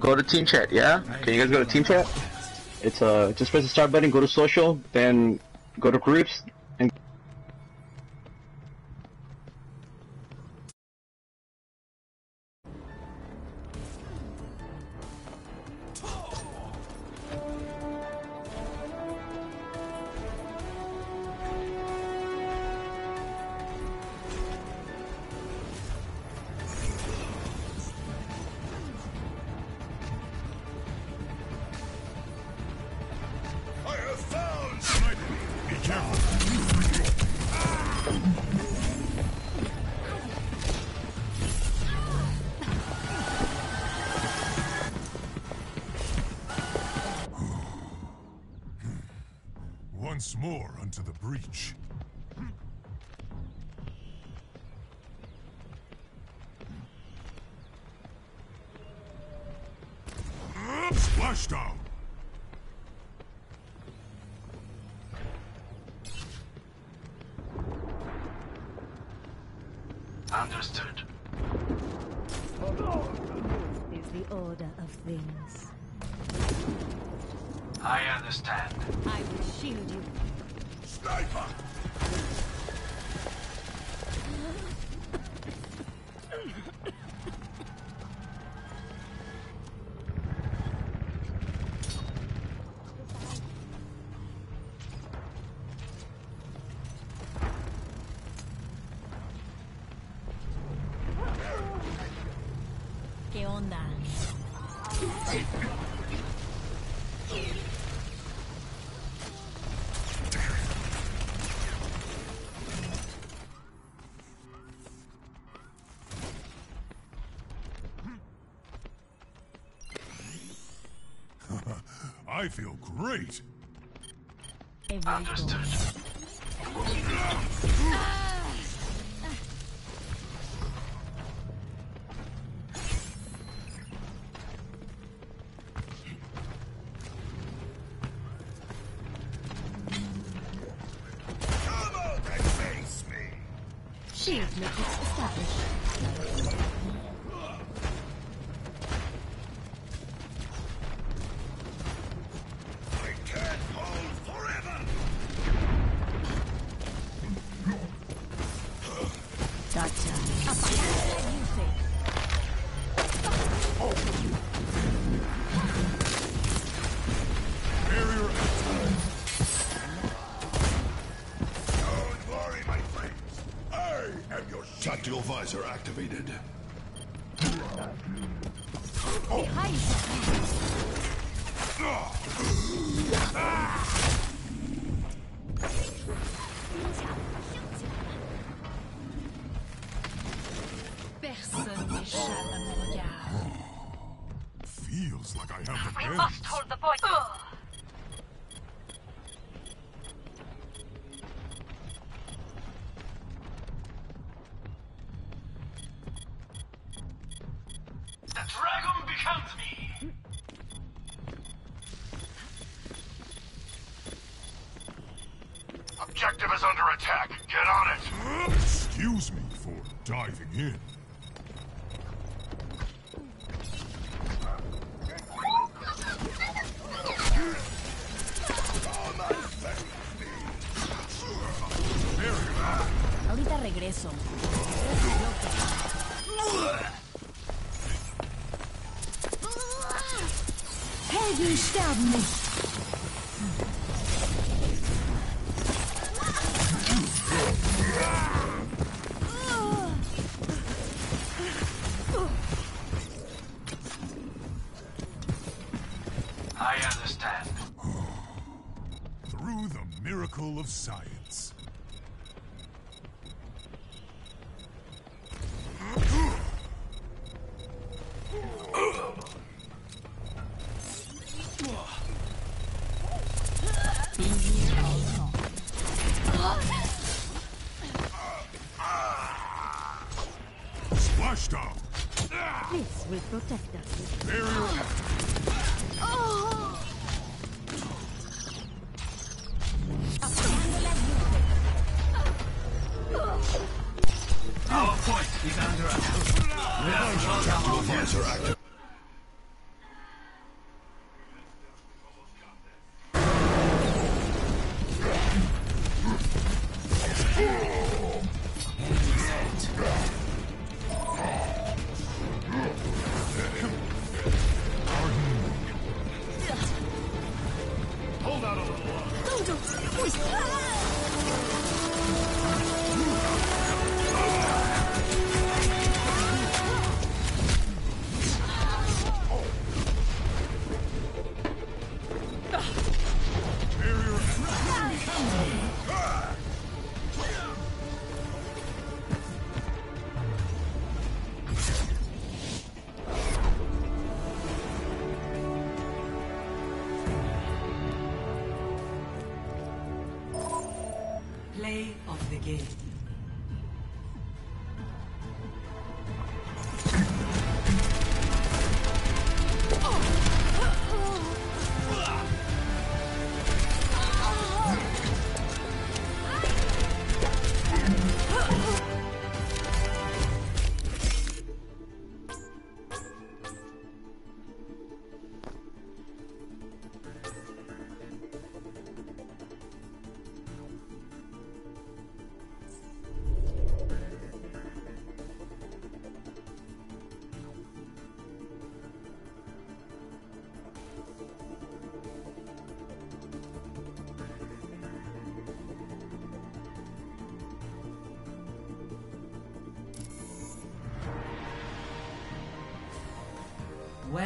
Go to team chat, yeah? Can you guys go to team chat? It's uh, just press the start button, go to social, then go to groups, I feel great. Understood. diving in. Ahorita regreso. Helden sterben nicht. will protect us.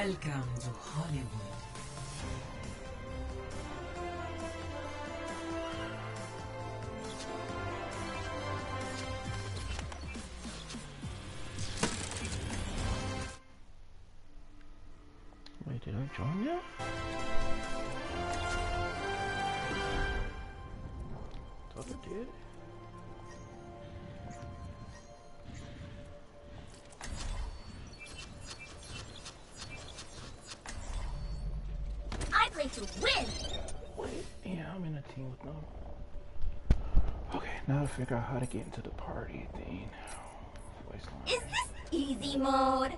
Welcome to Hollywood. Figure out how to get into the party thing. Voice line. Is this easy mode?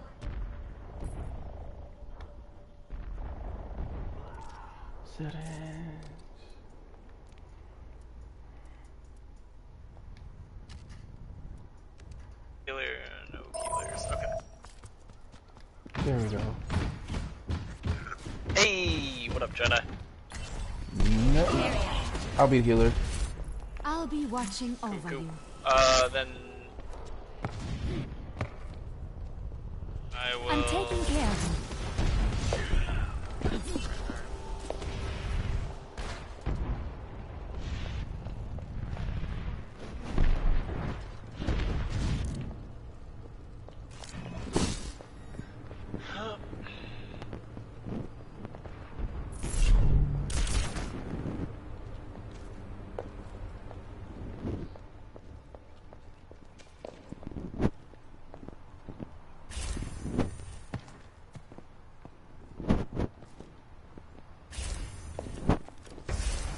Settings. Healer, no healers. Okay. There we go. Hey, what up, Jenna? No, I'll be the healer. Watching over you. Uh, then I will. I'm taking care of you.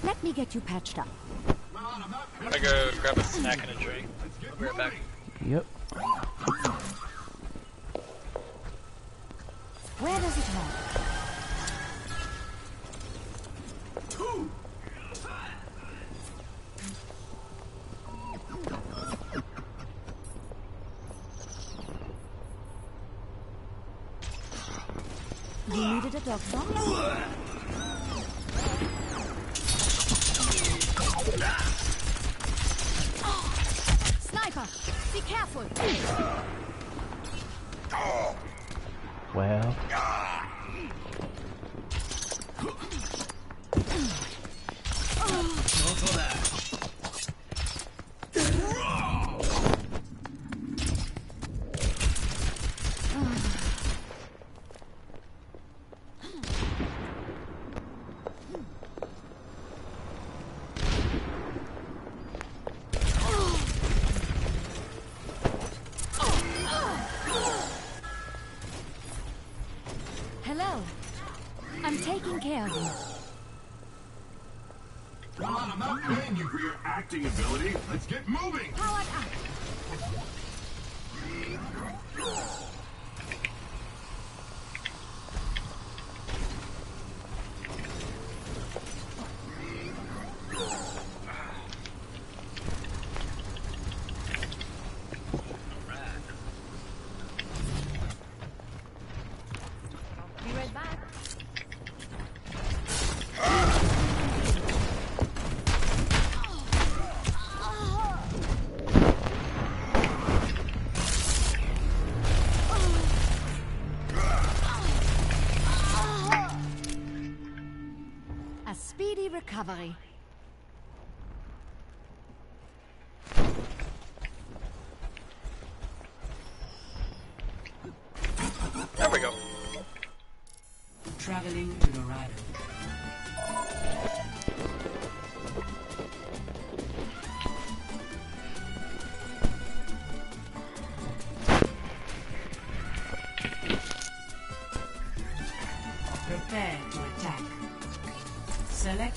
Let me get you patched up. I'm gonna go grab a snack and a drink. I'll be right back. Yep. Recovery.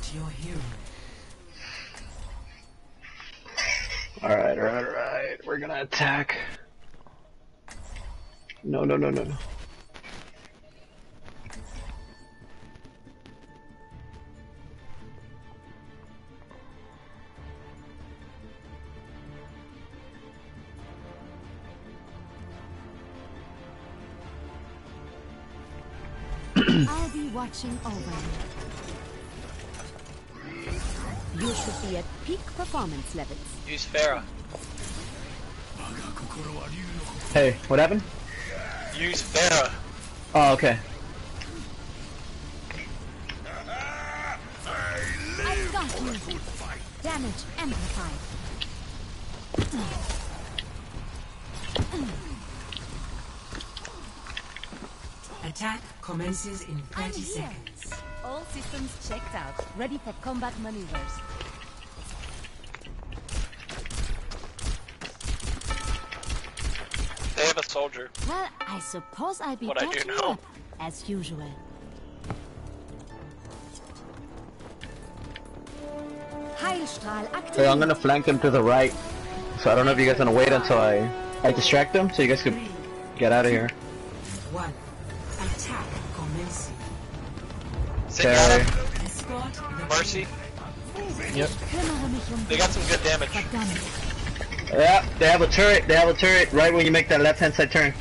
Select your hero. Alright, alright, alright. We're gonna attack. No, no, no, no, no. I'll be watching over you. You should be at peak performance levels. Use Pharah. Hey, what happened? Use Pharah. Oh, okay. I got you. Damage amplified. Attack commences in 30 seconds. All systems checked out. Ready for combat maneuvers. They have a soldier. Well, I suppose I'll be What I do know. as usual. Heilstrahl. Hey, I'm gonna flank them to the right. So I don't know if you guys wanna wait until I I distract them so you guys can get out of here. One. Attack commencing. Okay. Zenyatta, Escort the Mercy. Kümmere mich um They got some good damage. Verdammt. Yeah, they have a turret. They have a turret right when you make that left hand side turn.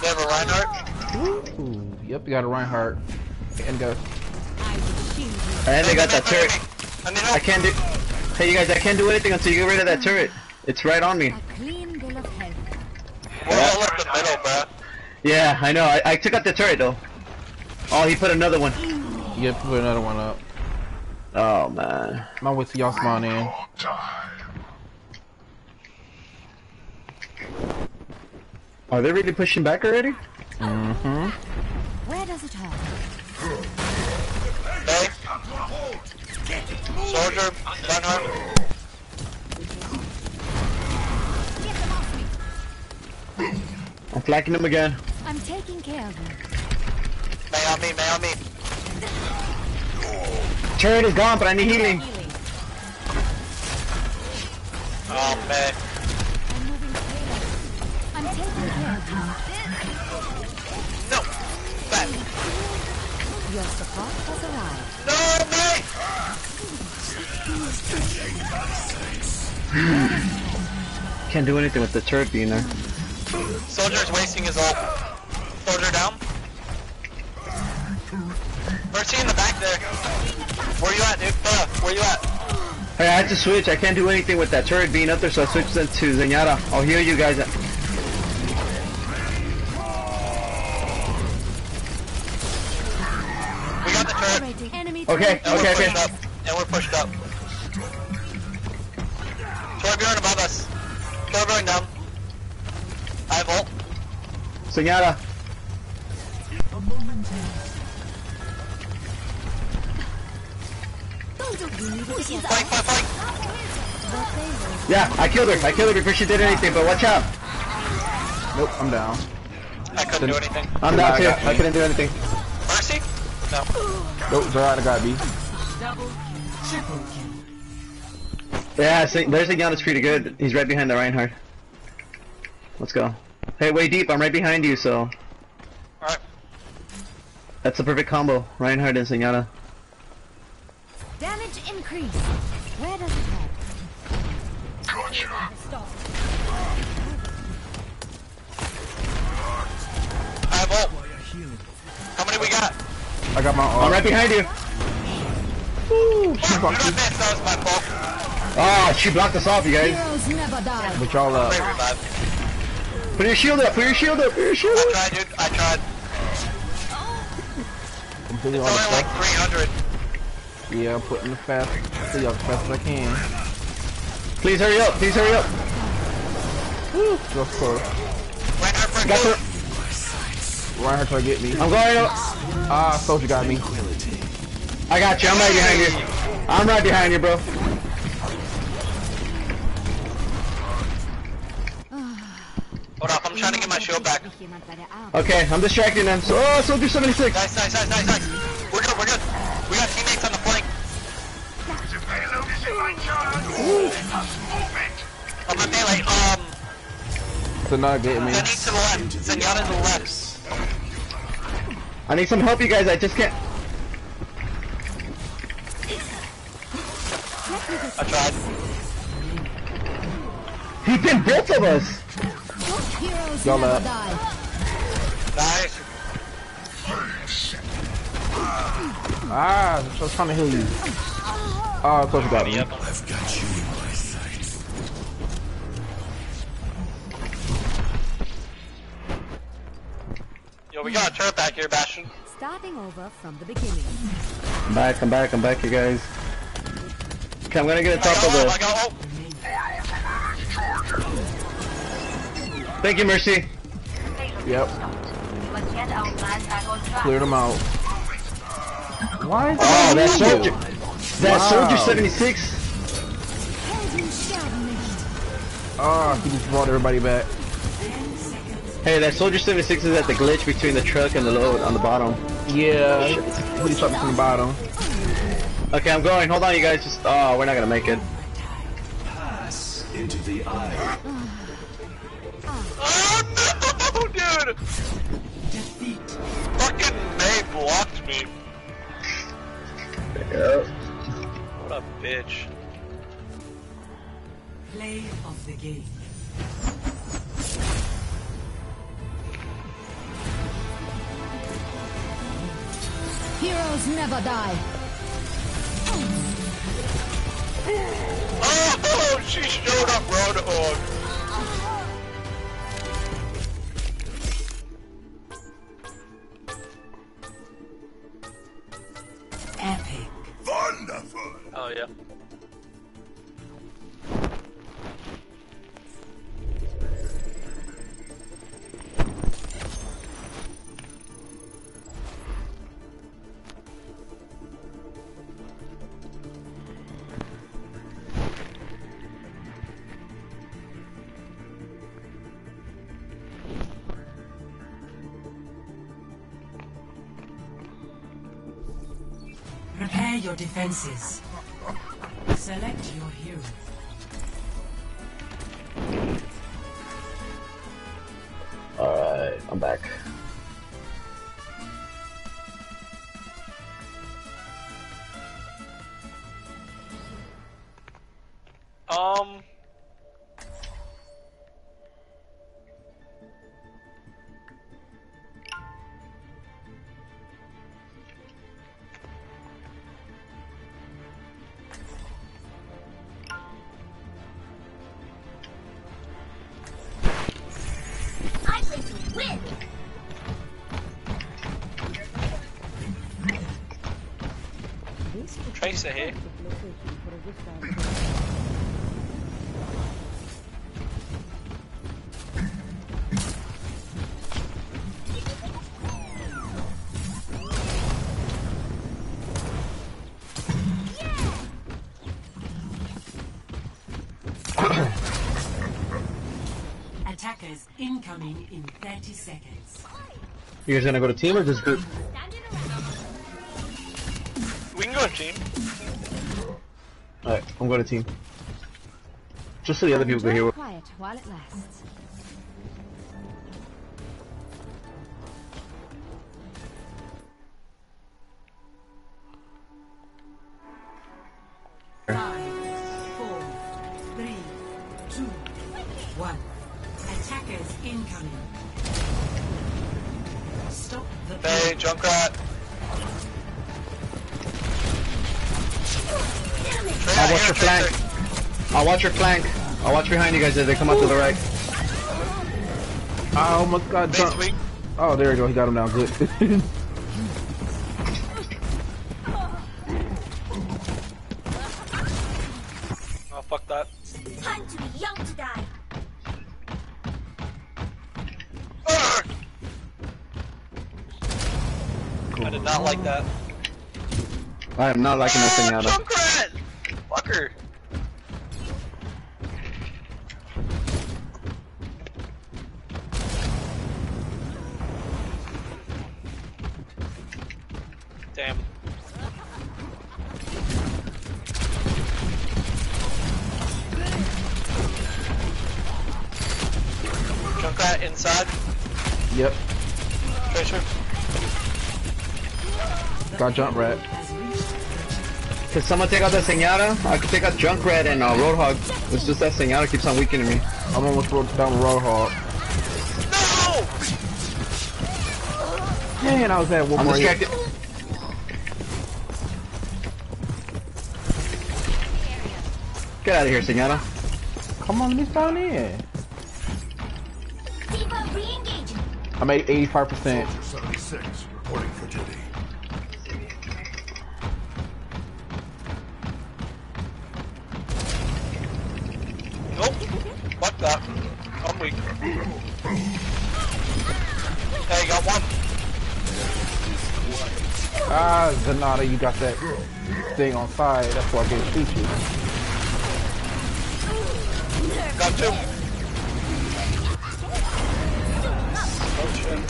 They have a Reinhardt. Ooh, yep, you got a Reinhardt. And go. I will shield you. And they got that turret. I can't do. Hey, you guys, I can't do anything until you get rid of that turret. It's right on me. A clean bill of health. We're all up the middle, bruh. Yeah, I know. I, I took out the turret though. Oh, he put another one. You have to put another one up. Oh man. I'm gonna wait y'all spawn in. Are they really pushing back already? Mm-hmm. Where does it hurt? Hey. Soldier, Reinhardt. Get them off me. I'm flanking them again. I'm taking care of you. May on me, may on me. Turret is gone, but I need healing. Healing. Oh, man. I'm moving. I'm taking care of No. Back. you. Your support has arrived. No, mate. Can't do anything with the turret being there. Soldier's wasting his ult. Soldier down. Mercy in the back there. Where you at, dude? Uh, where you at? Hey, I had to switch. I can't do anything with that turret being up there, so I switched it to Zenyatta. I'll heal you guys. We got the turret. Operating enemy Okay, And okay, we're okay. pushed up. And we're pushed up. Torbjorn above us. Torbjorn down. I have ult. Zenyatta. Killed her. I killed her before she did anything, but watch out. Nope, I'm down. I couldn't do anything. I'm Yeah, down I too. I couldn't do anything. Mercy? No. Nope, Zerata got B. Double kill. Triple kill. Yeah, Ze- there's Zenyatta's pretty good. He's right behind the Reinhardt. Let's go. Hey, way deep. I'm right behind you, so Alright. that's a perfect combo. Reinhardt and Zenyatta. Damage increase. Where does we got? I got my I'm right behind you. Woo! Fuck, you got missed. That was my fault. Oh, she blocked us off, you guys. Heroes never die. But y'all uh, up. Great. Put your shield up, put your shield up, put your shield up. I tried, dude. I tried. I'm putting It's the only like 300. Yeah, I'm putting the fast. See as fast as I can. Please hurry up, please hurry up. Just close. For Got her. Reinhardt trying to get me. I'm going up. Ah, soldier got me. I got you, I'm right behind you. I'm right behind you, bro. Hold up, I'm trying to get my shield back. Jemand bei der Arbeit. Okay, I'm distracting them. So, oh, Soldier 76. Nice, nice, nice, nice, nice. We're good, we're good. We got teammates on the flank. The payload is in my charge. Move it. On my melee, um, So not getting me. To the left. Zenyatta to the left. I need some help, you guys. I just can't. I tried. He pinned both of us. Heroes Y'all never up. die. Nice. Ah, I was trying to heal you. Ah, soldier got me. Yep. I've got you Yo, we got a turret back here, Bastion. Starting over from the beginning. I'm back, I'm back, I'm back, you guys. Okay, I'm gonna get on I top of got, I the. oh. Thank you, Mercy. Yep. Cleared them out. Why is Oh, that that soldier. That Wow. soldier 76. Helden sterben. Ah, he just brought everybody back. Hey, that soldier 76 is at the glitch between the truck and the load on the bottom. Yeah, he shot me from the bottom. Okay, I'm going. Hold on, you guys. Just oh, we're not gonna make it. Pass into the eye. Oh no, dude! Fucking May blocked me. What a bitch. Play of the game. Heroes never die. Oh, she showed up Roadhog. Epic. Wonderful. Oh yeah. Defenses. Tracer here. Attackers incoming in 30 seconds. You guys gonna go to team or just group? Go team. Alright, I'm going to team. Just so the other people can hear. Enjoy what- quiet while it lasts. Watch your flank. I'll watch behind you guys as they come up to the right. I almost got jumped. Oh, there you go. He got him down good. Oh, fuck that. Time to be young to die. I did not like that. I am not liking that thing out of. Jump rat. Can someone take out that Senora? I could take out Junkrat and uh, Roadhog. It's just that Senora keeps on weakening me. I'm almost broke down the Roadhog. No! Man, I was at one I'm more hit. distracted. Get out of here, Senora. Come on, let me spawn in. I made 85%. Ah, you got that thing on side. That's why I can't shoot you. Got two. Shit.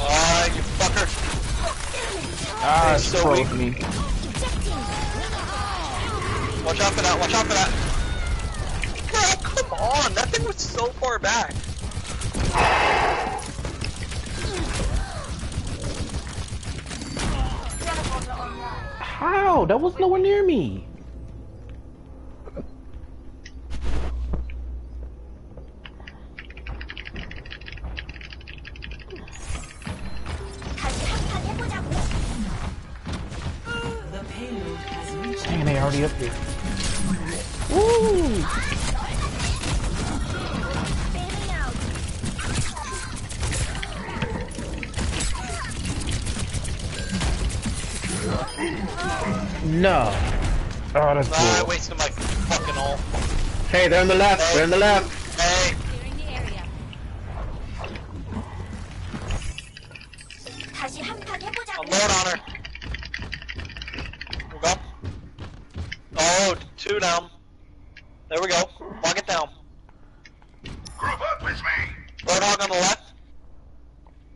Ah, you fucker. Ah, it's so weak. me. Watch out for that, watch out for that. Bro, come on. That thing was so far back. How? That was nowhere near me. We're in the left. We're in the left. On her. Move up. Oh, two down. There we go. Lock it down. Roadhog on the left.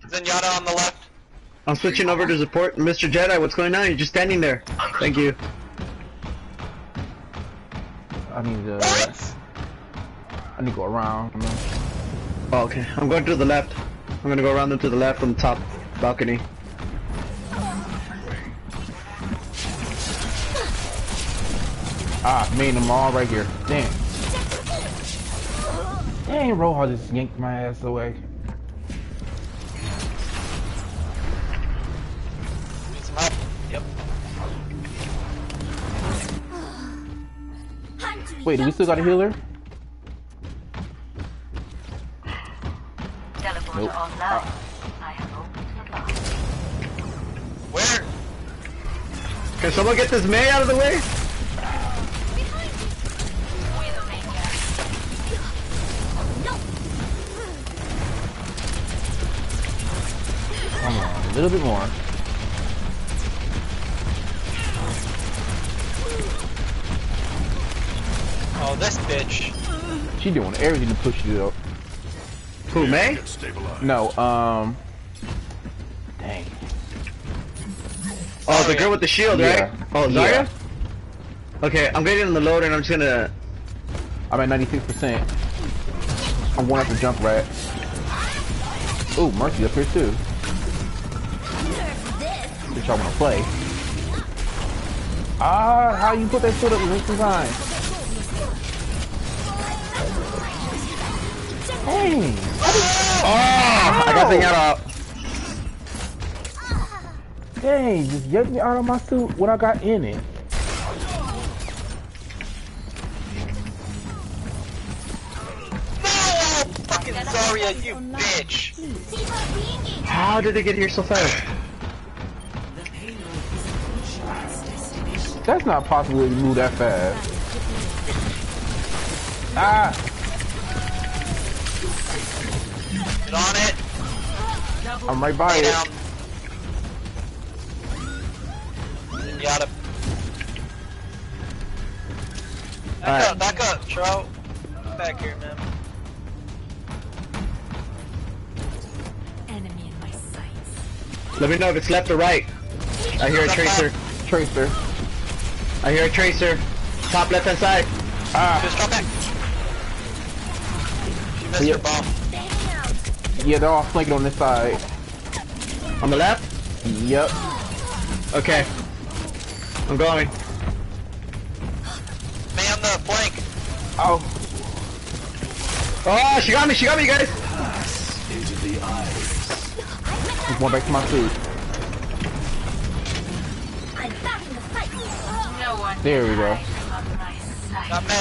Zenyatta on the left. I'm switching over to support. Mr. Jedi, what's going on? You're just standing there. Thank you. I'm going to the left. I'm gonna go around them to the left from the top balcony. Ah, made them all right here. Damn. Dang, Roha just yanked my ass away. Yep. Wait, do we still got a healer? Someone get this May out of the way? Come on, a little bit more. Oh, this bitch. She doing everything to push you up. Who, May? No, um. The girl with the shield, Yeah. right? Oh, Zarya? Yeah. Okay, I'm getting in the load and I'm just gonna... I'm at 96%. I'm going after Junkrat. Ooh, Mercy up here too. Which y'all wanna play. Ah, how you put that foot up in design? Hey! Oh! I got the out. Dang, just yanked me out of my suit when I got in it. No! Zarya, you bitch! How did they get here so fast? The payload is approaching its destination. That's not possible to move that fast. Ah! Get on it! I'm right by Lay it. Back Alright. up, back up, Tro. Back here, man. Enemy in my sights. Let me know if it's left or right. I hear a tracer. Tracer. I hear a tracer. Top left hand side. Ah! Just drop back. She missed Yeah. her bomb. Yeah, they're all flanking on this side. On the left? Yep. Okay. I'm going. Man the flank. Oh, Oh, she got me, she got me, guys. I'm going back to my food. I'm back in the fight. No one There we go. from my sight. Not me.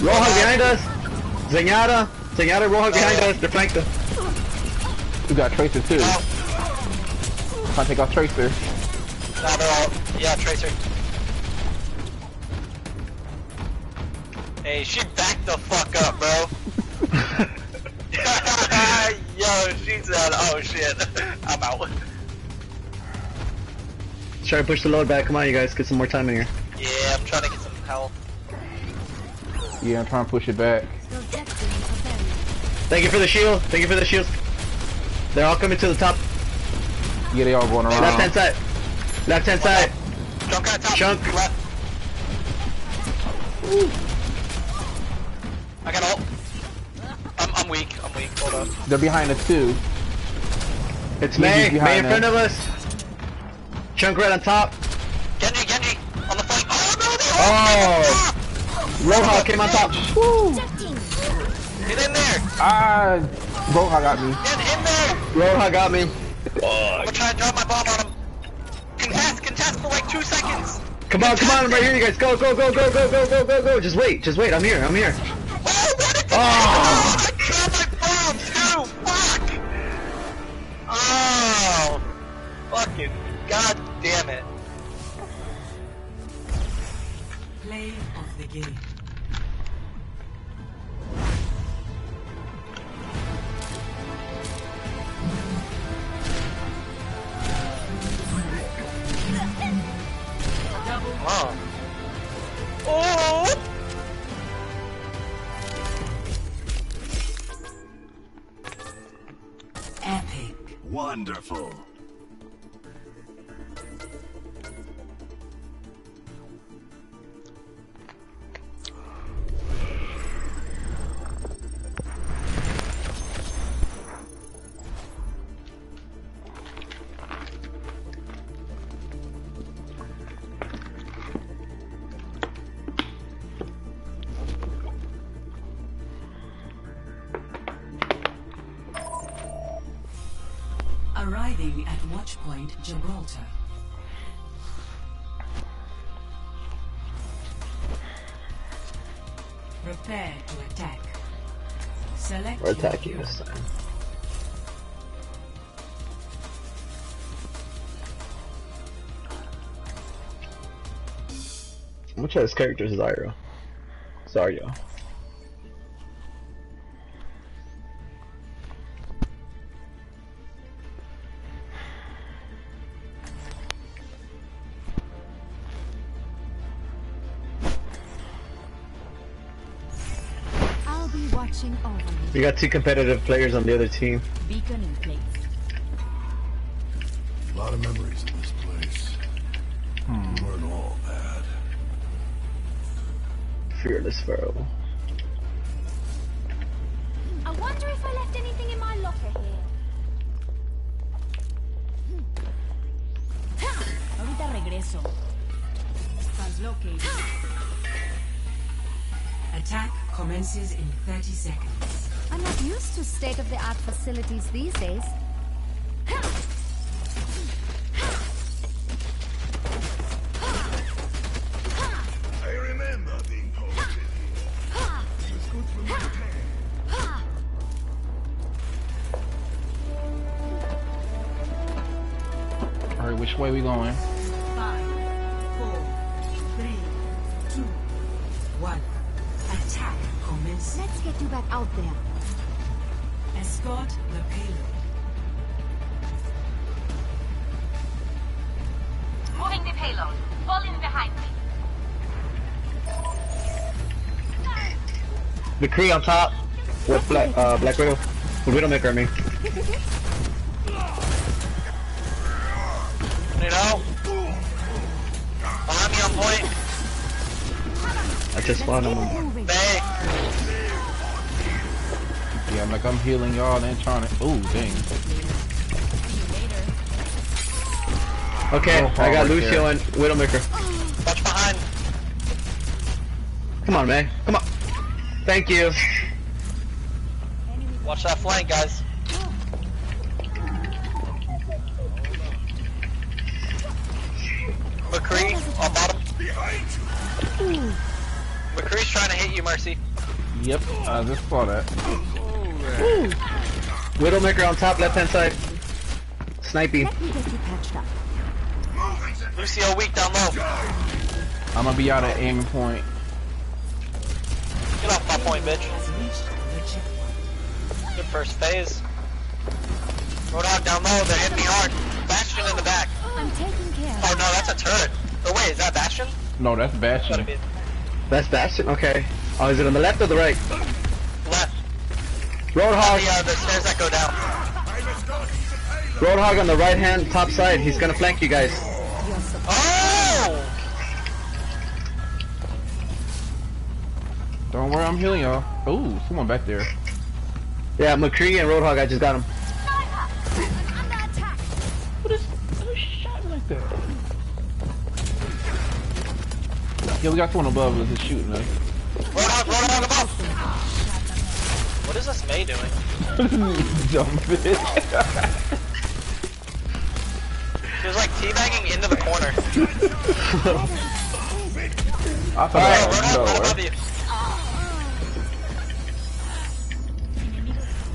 Roadhog behind us. Zenyatta. Zenyatta, Roadhog behind us. They're flanked us. We got Tracer too. Oh, Trying to take off Tracer. now they're all. Yeah, Tracer. Hey, she backed the fuck up, bro. Yo, she said, oh shit. I'm out. Try to push the load back. Come on, you guys. Get some more time in here. Yeah, I'm trying to get some health. Yeah, I'm trying to push it back. Those death rings are buried. Thank you for the shield. Thank you for the shield. They're all coming to the top. Yeah, they all going around. Left hand side. Left hand side. Junk on top. Chunk. Left. I got ult. I'm, I'm weak. I'm weak. Hold up. They're behind us too. It's Easy May. May behind in front of us. Chunk right on top. Genji, Genji, on the flank. Oh no, they Oh. all Roadhog came on top. Ejecting. Get in there. Ah, Roha got me. Get in there. Roadhog got me. I'm gonna try and drop my bomb on him. Contest, contest for like two seconds. Come on, come on, I'm right here, you guys. Go, go, go, go, go, go, go, go, go. Just wait, just wait. I'm here, I'm here. Oh. I dropped my bomb too. Fuck. Oh. Fucking. God damn it. Play of the game. this time. Which of his characters is Iroh? Zarya. We got two competitive players on the other team. Beacon in place. A lot of memories in this place. Hmm. We weren't all bad. Fearless Pharaoh. I wonder if I left anything in my locker here. Hmm. Ha! Ahorita regreso. Translocating. Attack commences in 30 seconds. I'm not used to state-of-the-art facilities these days. Commence. Let's get you back out there. Escort the payload. Moving the payload. Fall in behind me. McCree on top with Black uh Black Widow. With Widowmaker, I mean. You know? Behind me on point. I just spawned him. Moving. Bay. Yeah, I'm like I'm healing y'all and trying to. Ooh, dang. Okay, I got right Lucio there. and Widowmaker. Watch behind. Come on, man. Come on. Thank you. Watch that flank, guys. McCree on bottom. McCree's trying to hit you, Mercy. Yep, uh, I just saw that. Widowmaker on top, left hand side. Snipey. Let me get you patched up. Lucio weak down low. I'm gonna be out at aiming point. Get off my point, bitch. Has reached the checkpoint. Good first phase. Roadhog down low, they're hitting me hard. Bastion in the back. I'm taking care Oh no, that's a turret. Oh wait, is that Bastion? No, that's Bastion. That's Bastion. Okay. Oh, is it on the left or the right? Left. Roadhog. The, uh, the stairs that go down. Roadhog on the right hand top side. He's gonna flank you guys. Oh! Don't worry, I'm healing y'all. Ooh, someone back there. Yeah, McCree and Roadhog. I just got him. What is? Who shot like that? Yeah, we got someone above us that's shooting us. Is this May doing? Dumb bitch. She was like teabagging into the corner. I thought Hey, that was nowhere.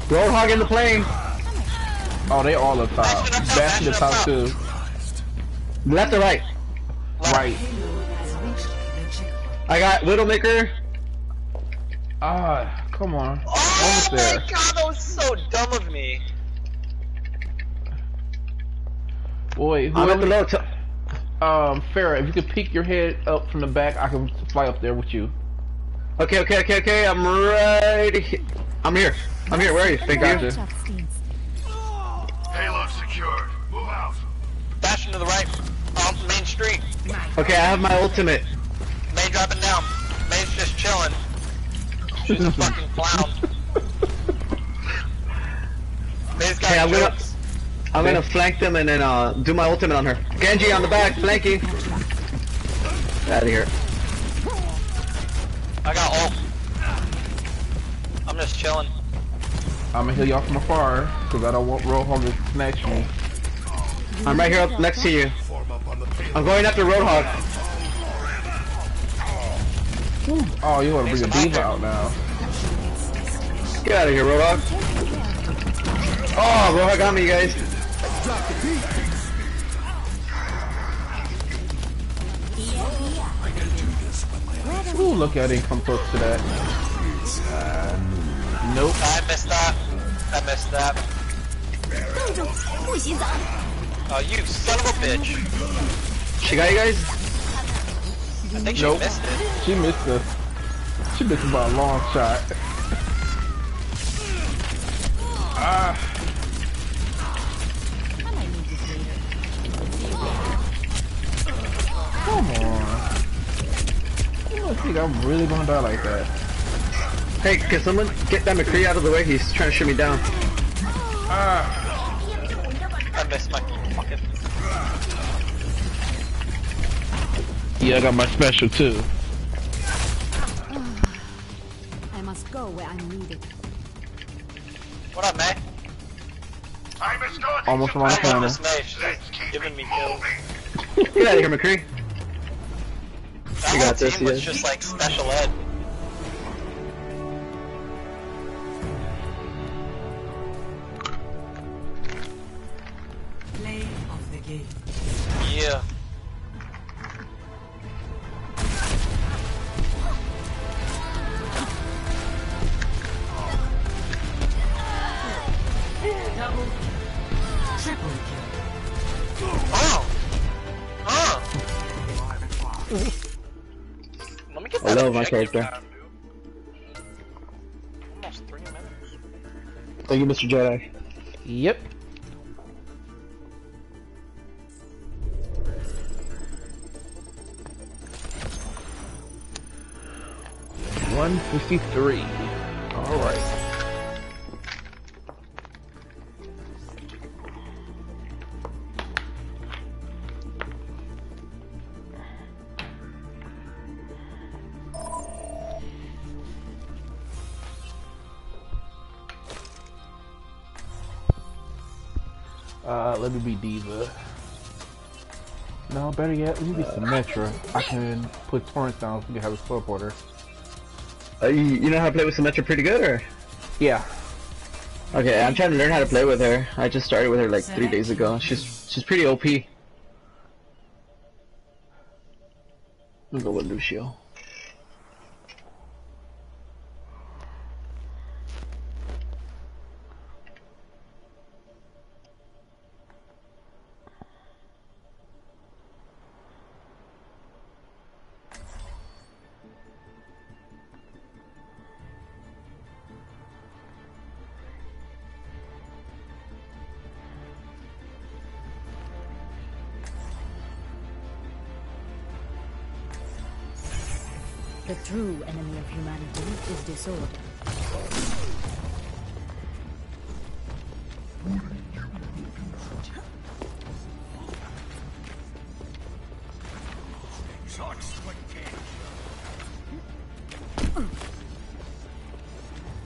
Roadhog in the plane. Oh, they all up top. Top, Bastion the top too. Left or right? Left. Right. Payload has reached the checkpoint. I got Widowmaker. Ah, come on. Oh Almost my there. god, that was so dumb of me. Boy, I'm at the whoever, low. T- um, Pharah, if you could peek your head up from the back, I can fly up there with you. okay, okay, okay, okay. I'm right. he- I'm here. I'm here. Where are you? Thank Gotcha. you. Chucksteins. Payload secured. Move out. Bastion to the right. On main street. Okay, I have my ultimate. May dropping down. May's just chilling. She's a fucking clown. May's got Okay, I'm gonna- I'm gonna flank them and then uh do my ultimate on her. Genji on the back, flanking. Out of here. I got ult. I'm just chilling. I'm gonna heal y'all from afar, because I don't want Roadhog to snatch me. I'm right here up next to you. Form up on the payload. I'm going after Roadhog. Oh, you wanna bring a Make diva out out now. Get out of here, Roadhog. Oh, Roadhog got me, you guys. Ooh, look at it come close to that. Uh, nope. I missed that. I missed that. Oh, you son of a bitch. She got you guys? I think she Nope. missed it. She missed us. She missed us by a long shot. Ah. Come on. You don't think I'm really gonna die like that? Hey, can someone get that McCree out of the way? He's trying to shoot me down. Ah. I missed my fucking. Yeah, I got my special too. I must go where I'm needed. What up, man? I'm escorting Almost you around the corner. this May. Giving me kills. Get out of here, McCree. That You got this, team was yeah. just like special ed. Character. Almost three minutes. Thank you, Mr. Jedi. Yep. One fifty-three. All right. Uh, let me be D.Va. No, better yet, let me be Symmetra. I can put torrents down so we can have a teleporter. Uh, you, you know how to play with Symmetra pretty good, or? Yeah. Okay, I'm trying to learn how to play with her. I just started with her like three days ago. She's she's pretty OP. I'll go with Lucio.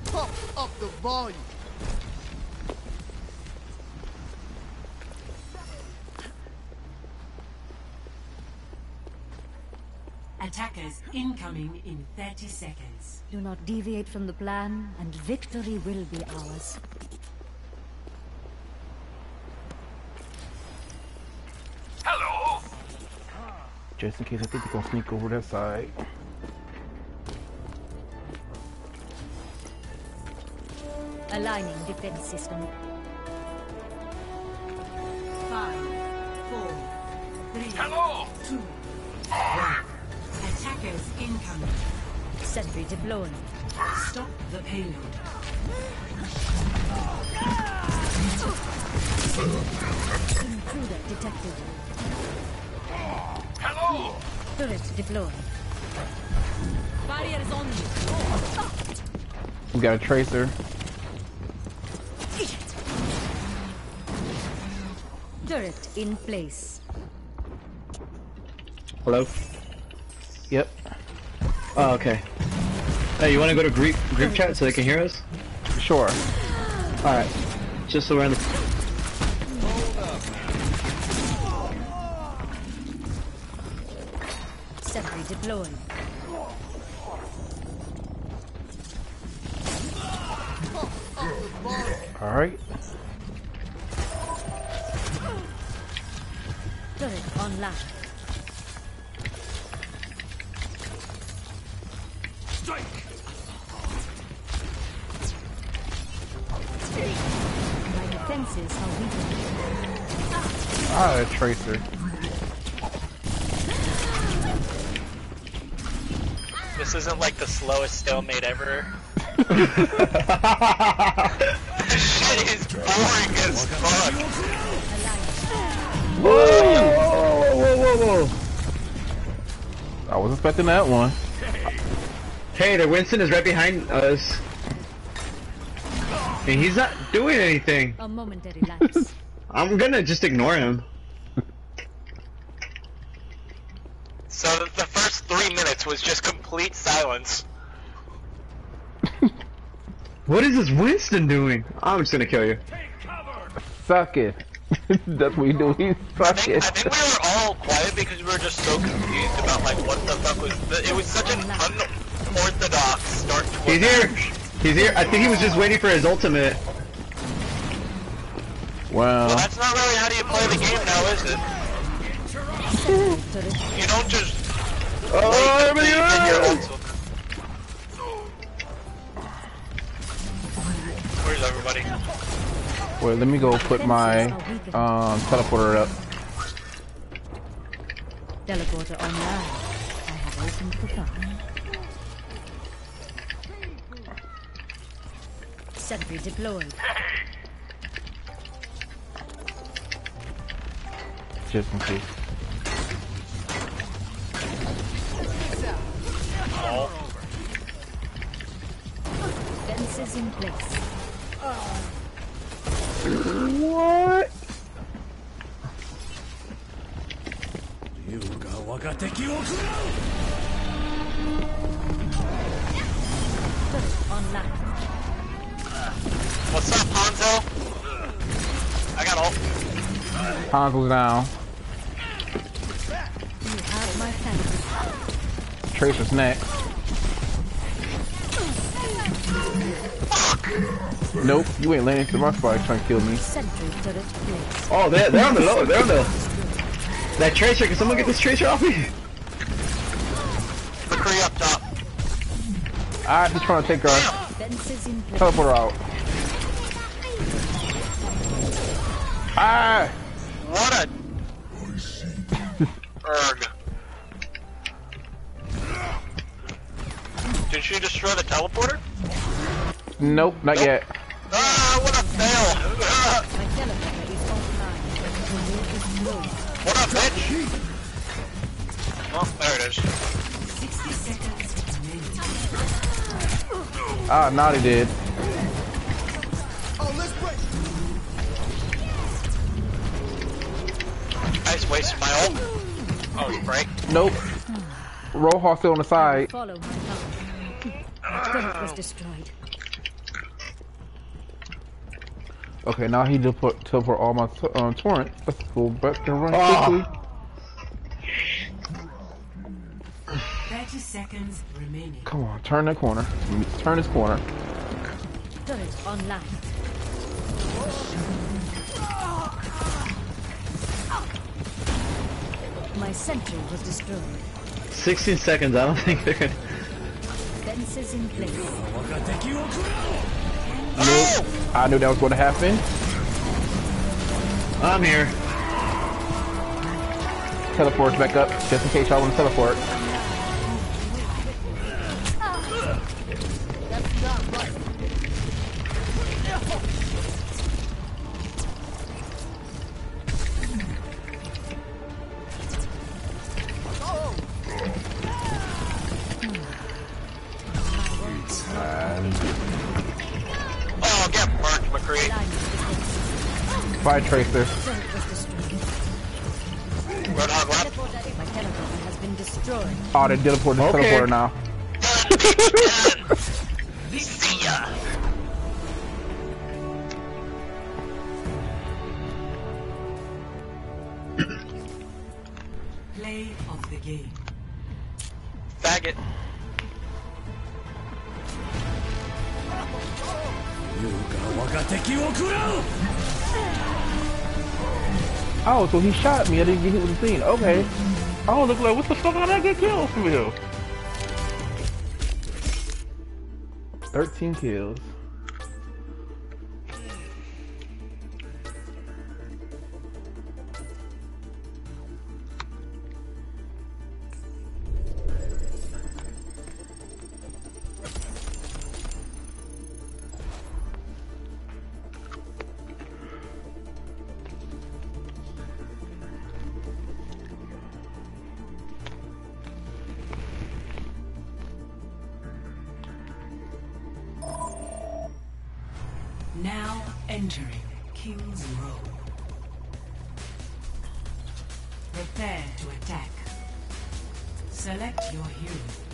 Pump up the volume. Attackers incoming in 30 seconds. Do not deviate from the plan, and victory will be ours. Hello! Just in case I think they're gonna sneak over that side. Aligning defense system. Five, four, three, Hello! two, one. Attackers incoming. Sentry deployed. Stop the payload. Intruder detected. Hello! Turret deployed. Barriers on you. We got a tracer. Turret in place. Hello? Yep. Oh, okay. Hey, you want to go to group group chat so they can hear us? Sure. All right. Just so we're in the. Sentry deployed. All right. Turret online. My Ah, a tracer. This isn't like the slowest stalemate ever. this shit is boring as fuck. Whoa! Whoa! Whoa! Whoa! Whoa! I was expecting that one. Hey, the Winston is right behind us. And he's not doing anything. A momentary lapse. I'm gonna just ignore him. So the first three minutes was just complete silence. What is this Winston doing? I'm just gonna kill you. Suck it. That's what you do. He's I suck think, it. I think we were all quiet because we were just so confused about like what the fuck was. The, it was such an unorthodox start to He's here. He's here. I think he was just waiting for his ultimate. Well, Well, that's not really how do you play the game now, is it? You don't just Oh, wait everybody until you get your run! ultimate. Where's everybody? wait, let me go put my um, teleporter up. teleporter online. I have opened the farm. Sentry deployed. just in case. Oh. What? You got What's up, Panzo? I got all. Ponzo's down. Tracer's next. Nope, you ain't landing to my spot trying to kill me. Sentry turret placed. Oh, they're, they're on the low. They're on the. That tracer. Can someone get this tracer off me? The McCree up top. Ah, he's trying to take our Fences in place. teleporter out. Ah! What a erg. Did she destroy the teleporter? Nope, not yet. Ah, what a fail! Ah, My teleporter is offline. The road is closed. what a bitch! Oh, there it is. 60 seconds remaining. Ah, Naughty did. Nice wasted my ult. Oh, you break. Nope. Roadhog still on the side. Follow my was destroyed. Okay, now he teleport, teleport all my t- um, torrent. Let's go back and run Ah. quickly. 30 seconds remaining. Come on, turn that corner. Turn this corner. Turret online. my sentry was destroyed. 16 seconds, I don't think they're gonna... Fences in place. Nope. I knew that was gonna happen. I'm here. Teleport back up, just in case y'all wanna teleport. teleport this okay. teleporter now. See ya. Play of the game. Faggot. Oh, so he shot me. I didn't get hit with the thing. Okay. Oh, look like what the fuck? Did I get killed from him? Thirteen kills. Entering King's Row. Prepare to attack. Select your hero.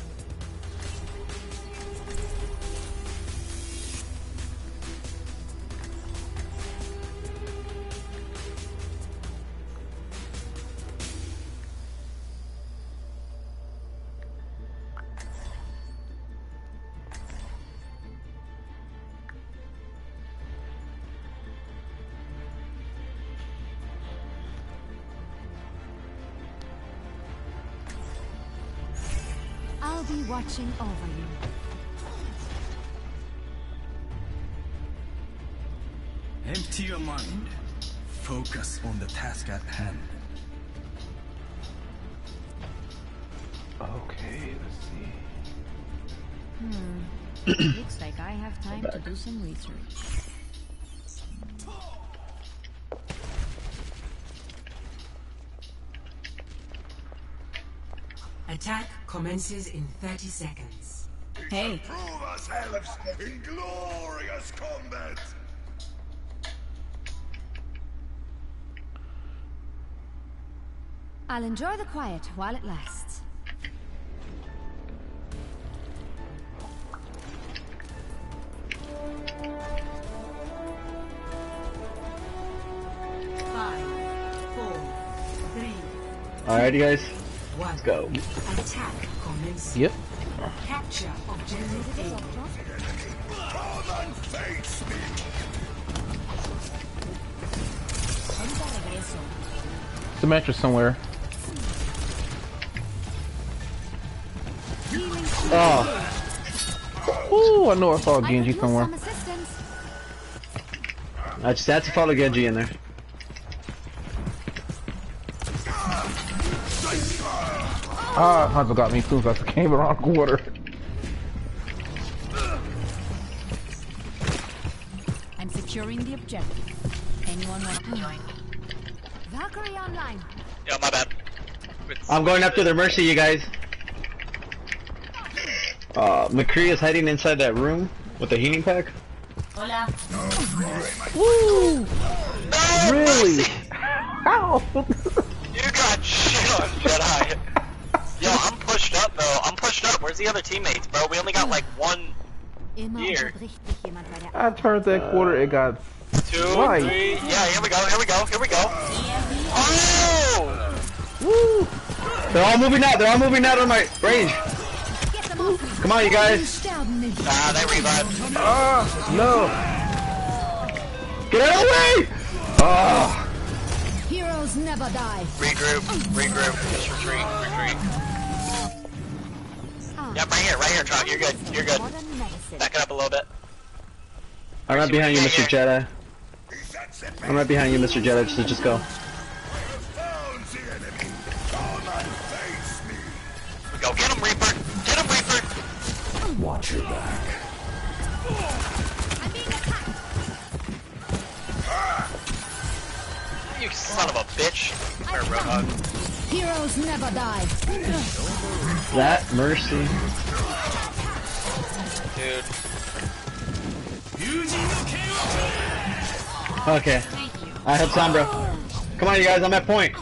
Watching over you. Empty your mind. Focus on the task at hand. Okay, let's see. Hmm. Looks like I have time to do some research. Commences in 30 seconds. Hey, Prove ourselves in glorious combat. I'll enjoy the quiet while it lasts. Five, four, three, Alright, guys. One. Let's go. Attack commences. Yep. Capture objective A. Come and face me. It's a mattress somewhere. Oh, Ooh, I know I saw I could Genji use somewhere. some assistance. I just had to follow Genji in there. Ah, Hanzo got me as soon as I came around the corner. I'm securing the objective. Anyone want to join? Valkyrie online. Yeah, my bad. It's- I'm going up to their mercy, you guys. Uh, McCree is hiding inside that room with the healing pack. Hola. No, Really? Mercy! How? up though. I'm pushed up. Where's the other teammates, bro? We only got like one, Immer Hier. unterbricht dich jemand bei der I turned that quarter, it got two, Right. three. Yeah, here we go. Here we go. Here we go. Oh! Woo! They're all moving out. They're all moving out on my range. Get them off me. Come on, you guys. Ah, they revived. no. Get out of the way! Oh, Heroes never die. Regroup. Regroup. Just retreat. Retreat. Yep, right here. Right here, Trot. You're good. You're good. Back it up a little bit. I'm right behind you, Mr. Jedi. I'm right behind you, Mr. Jedi. So just go. Found the enemy. Come and face me. Go get him, Reaper. Get him, Reaper. Watch your back. You son of a bitch. Heroes never die. That mercy. Dude. Okay. I have Sombra. Come on, you guys. I'm at point.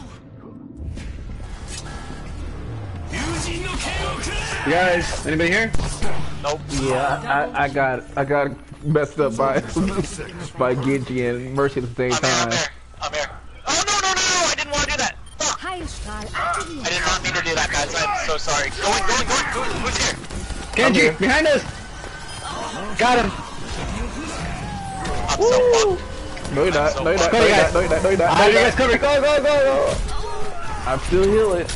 You guys, anybody here? Nope. Yeah, I, I got I got messed up by by Genji and Mercy at the same I'm here. I'm time. here. I'm here. Oh, no, no, no, no. I didn't want to do that. Fuck. Heilstrahl I did not mean to do that, guys. I'm so sorry. Going, going, going. Who, who's here? Genji, here. behind us. Got him. I'm so fucked. No, you're not. No, you're not. Go, No, you you're guys. not. No, you're not. No, you're not. No, you you're guys not. cover. Go, go, go, go. I'm still healing.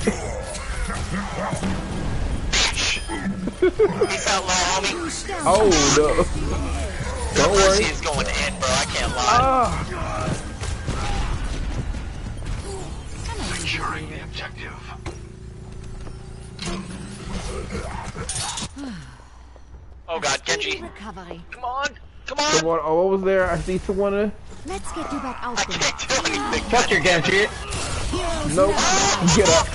Peace out, little homie. Oh no. Don't Mercy worry. is going in, bro. I can't lie. Ah. Securing the objective. Oh god, Genji. Recovery. Come on. Come on. Someone, oh, what was there? I see someone. Uh, Let's get you back out I there. can't do anything. Fuck your Genji. Heroes nope. Get up.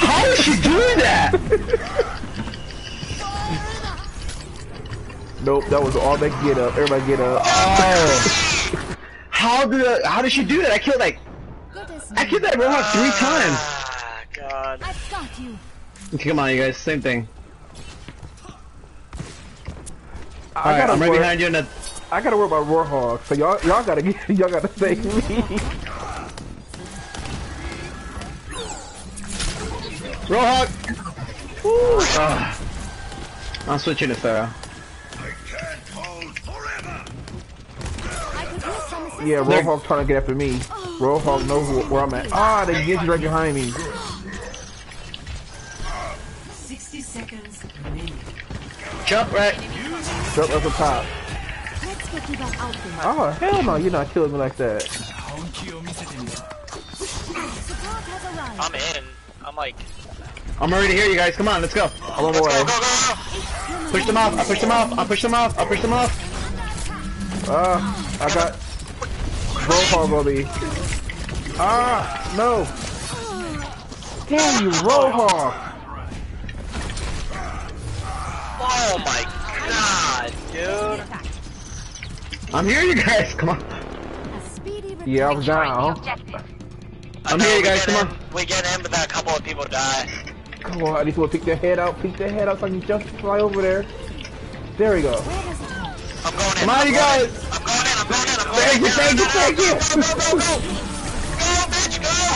How is she doing that? Nope. That was all that get up. Everybody get up. Oh. How did how did she do that? I killed like Good as I new. killed that Roadhog three times. Ah, god. I've got you. Okay, come on, you guys. Same thing. I All right, gotta I'm right worry. behind you. In the, I gotta worry about Warhog. So y'all, y'all gotta get, y'all gotta save me. Roadhog. Ah. I'm switching to Pharah. I can't hold forever. I could use some assistance. Yeah, Roadhog trying to get after me. Roadhog knows where I'm at. Ah, they get you right behind me. 60 seconds. Jump right. Jump up the top. Oh, hell no, you're not killing me like that. I'm in. I'm like... I'm already here, you guys. Come on, let's go. I'm on. Go, go, go. Push them off. I push them off. I push them off. I push them off. Uh, I got... Roll call, Bobby. Ah, no. Damn you, Roadhog. Oh my god, dude. I'm here, you guys. Come on. Yeah, I was Securing the down. I'm here, you guys, come on. We get in, but then a couple of people die. Come on, I need to pick their head out, pick their head out so I can just fly over there. There we go. I'm going in. Come on, I'm you going guys. in. I'm going in. I'm going in. I'm going Thank you, thank you, thank you. Go, go, go, go. Go, bitch, go. Woo! Heroes never.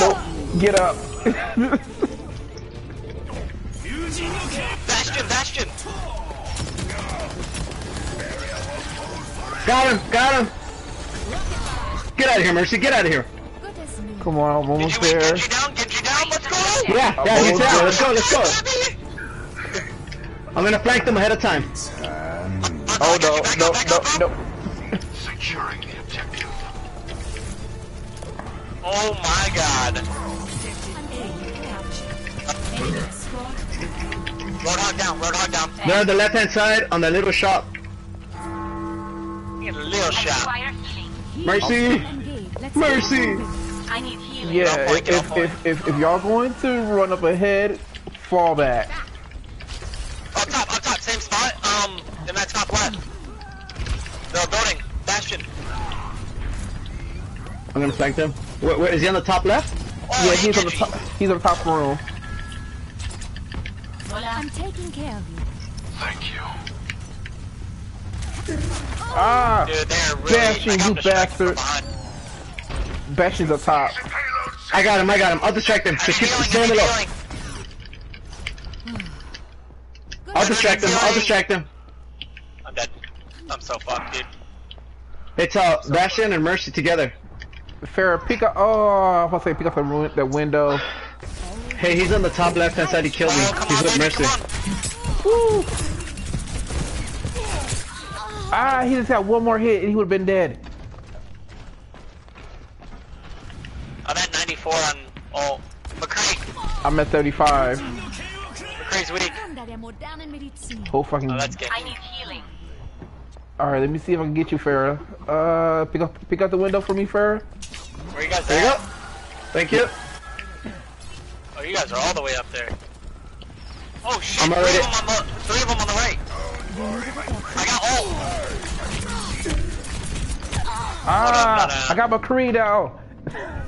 Nope. Get up. Bastion, Bastion. Got him. Got him. Get out of here, Mercy. Get out of here. Come on, I'm Did almost you wait there. Genji down? Genji down? Let's go. Yeah, I'm yeah, he's almost down. Let's go, let's go. I'm gonna flank them ahead of time. Oh no, no, no, no. Securing the objective. Oh my god. Roadhog down, Roadhog down. They're on the left hand side on the little shop. Get a little I shot. require healing. Mercy. Mercy. get moving. I need healing. Yeah, Get on point, if, if, if, if, if y'all going to run up ahead, fall back. Up top, up top, same spot. Um, in that top left. The building, Bastion. I'm gonna flank them. Where, where is he on the top left? Oh, Yeah, he's on the top. He's on the top room. I'm taking care of you. Thank you. Ah, Dude, they're really. Bastion, you distracted from bastard. behind. Bastion's up top. I got him. I got him. I'll distract him. I'm Just keep healing, stay on I'm the low. healing. I'll distract him. I'll distract him. I'm dead. I'm so fucked, dude. It's uh Bastion and Mercy together. Pharah, pick up. Oh, I was gonna say pick up the, ru- the window. Hey, he's on the top left hand side. He killed me. Oh, come He's on, with baby, Mercy. come. Woo! Ah, he just got one more hit and he would have been dead. I'm at 94 on all. McCree. I'm at 35. McCree's weak. Andaremo down in medicine. Whole fucking. Oh, that's good. I need healing. All right, let me see if I can get you, Pharah. Uh, pick up, pick up the window for me, Pharah. Where you guys There you go. Thank you. Oh, you guys are all the way up there. Oh shit! I'm three, already- of them on the, three of them on the right. I got ult. Ah, I got my now. I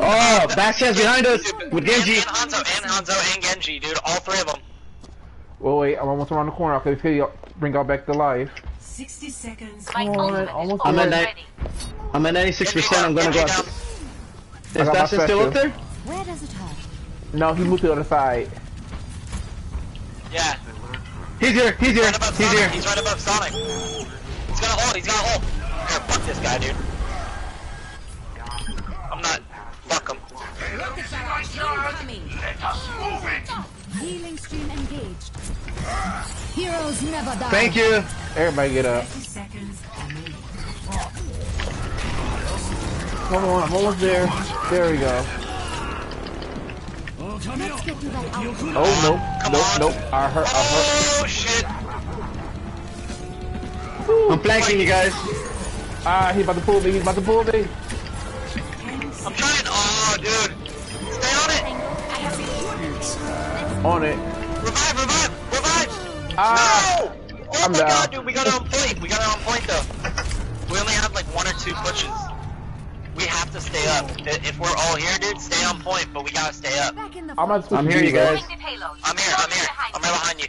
Oh, uh, Bastion's behind us with Genji. And, and Hanzo, and Hanzo, and Genji, dude. All three of them. Well, wait, I'm almost around the corner. I can feel you bring y'all back to life. 60 seconds. Come on, ultimate almost I'm at almost nine- ready. I'm at 96%. I'm gonna go. Genji Up. down. Is got Bastion still up there? Where does it hurt? No, he moved to the other side. Yeah. He's here. He's here. Right above He's Sonic. here. He's right above Sonic. He's got a ult. He's got a ult. Here, fuck this guy, dude. I'm not. Fuck him. Healing stream engaged. Heroes never die. Thank you. Everybody get up. 30. Come on, I'm almost there. There we go. Let's get you back out there. Oh no, Come nope, nope. I hurt. I hurt. Oh shit! I'm flanking you guys. Ah, he's about to pull me. He's about to pull me. I'm trying. Oh, dude. Stay on it. On it. Revive, revive, revive. Ah, No! Oh I'm my down. god, dude, we got it on point. We got it on point though. We only have like one or two pushes. We have to stay up. If we're all here, dude, stay on point, but we gotta stay up. Back in the I'm about to switch I'm here, you guys. Moving the payload. I'm here, I'm here. I'm right behind you.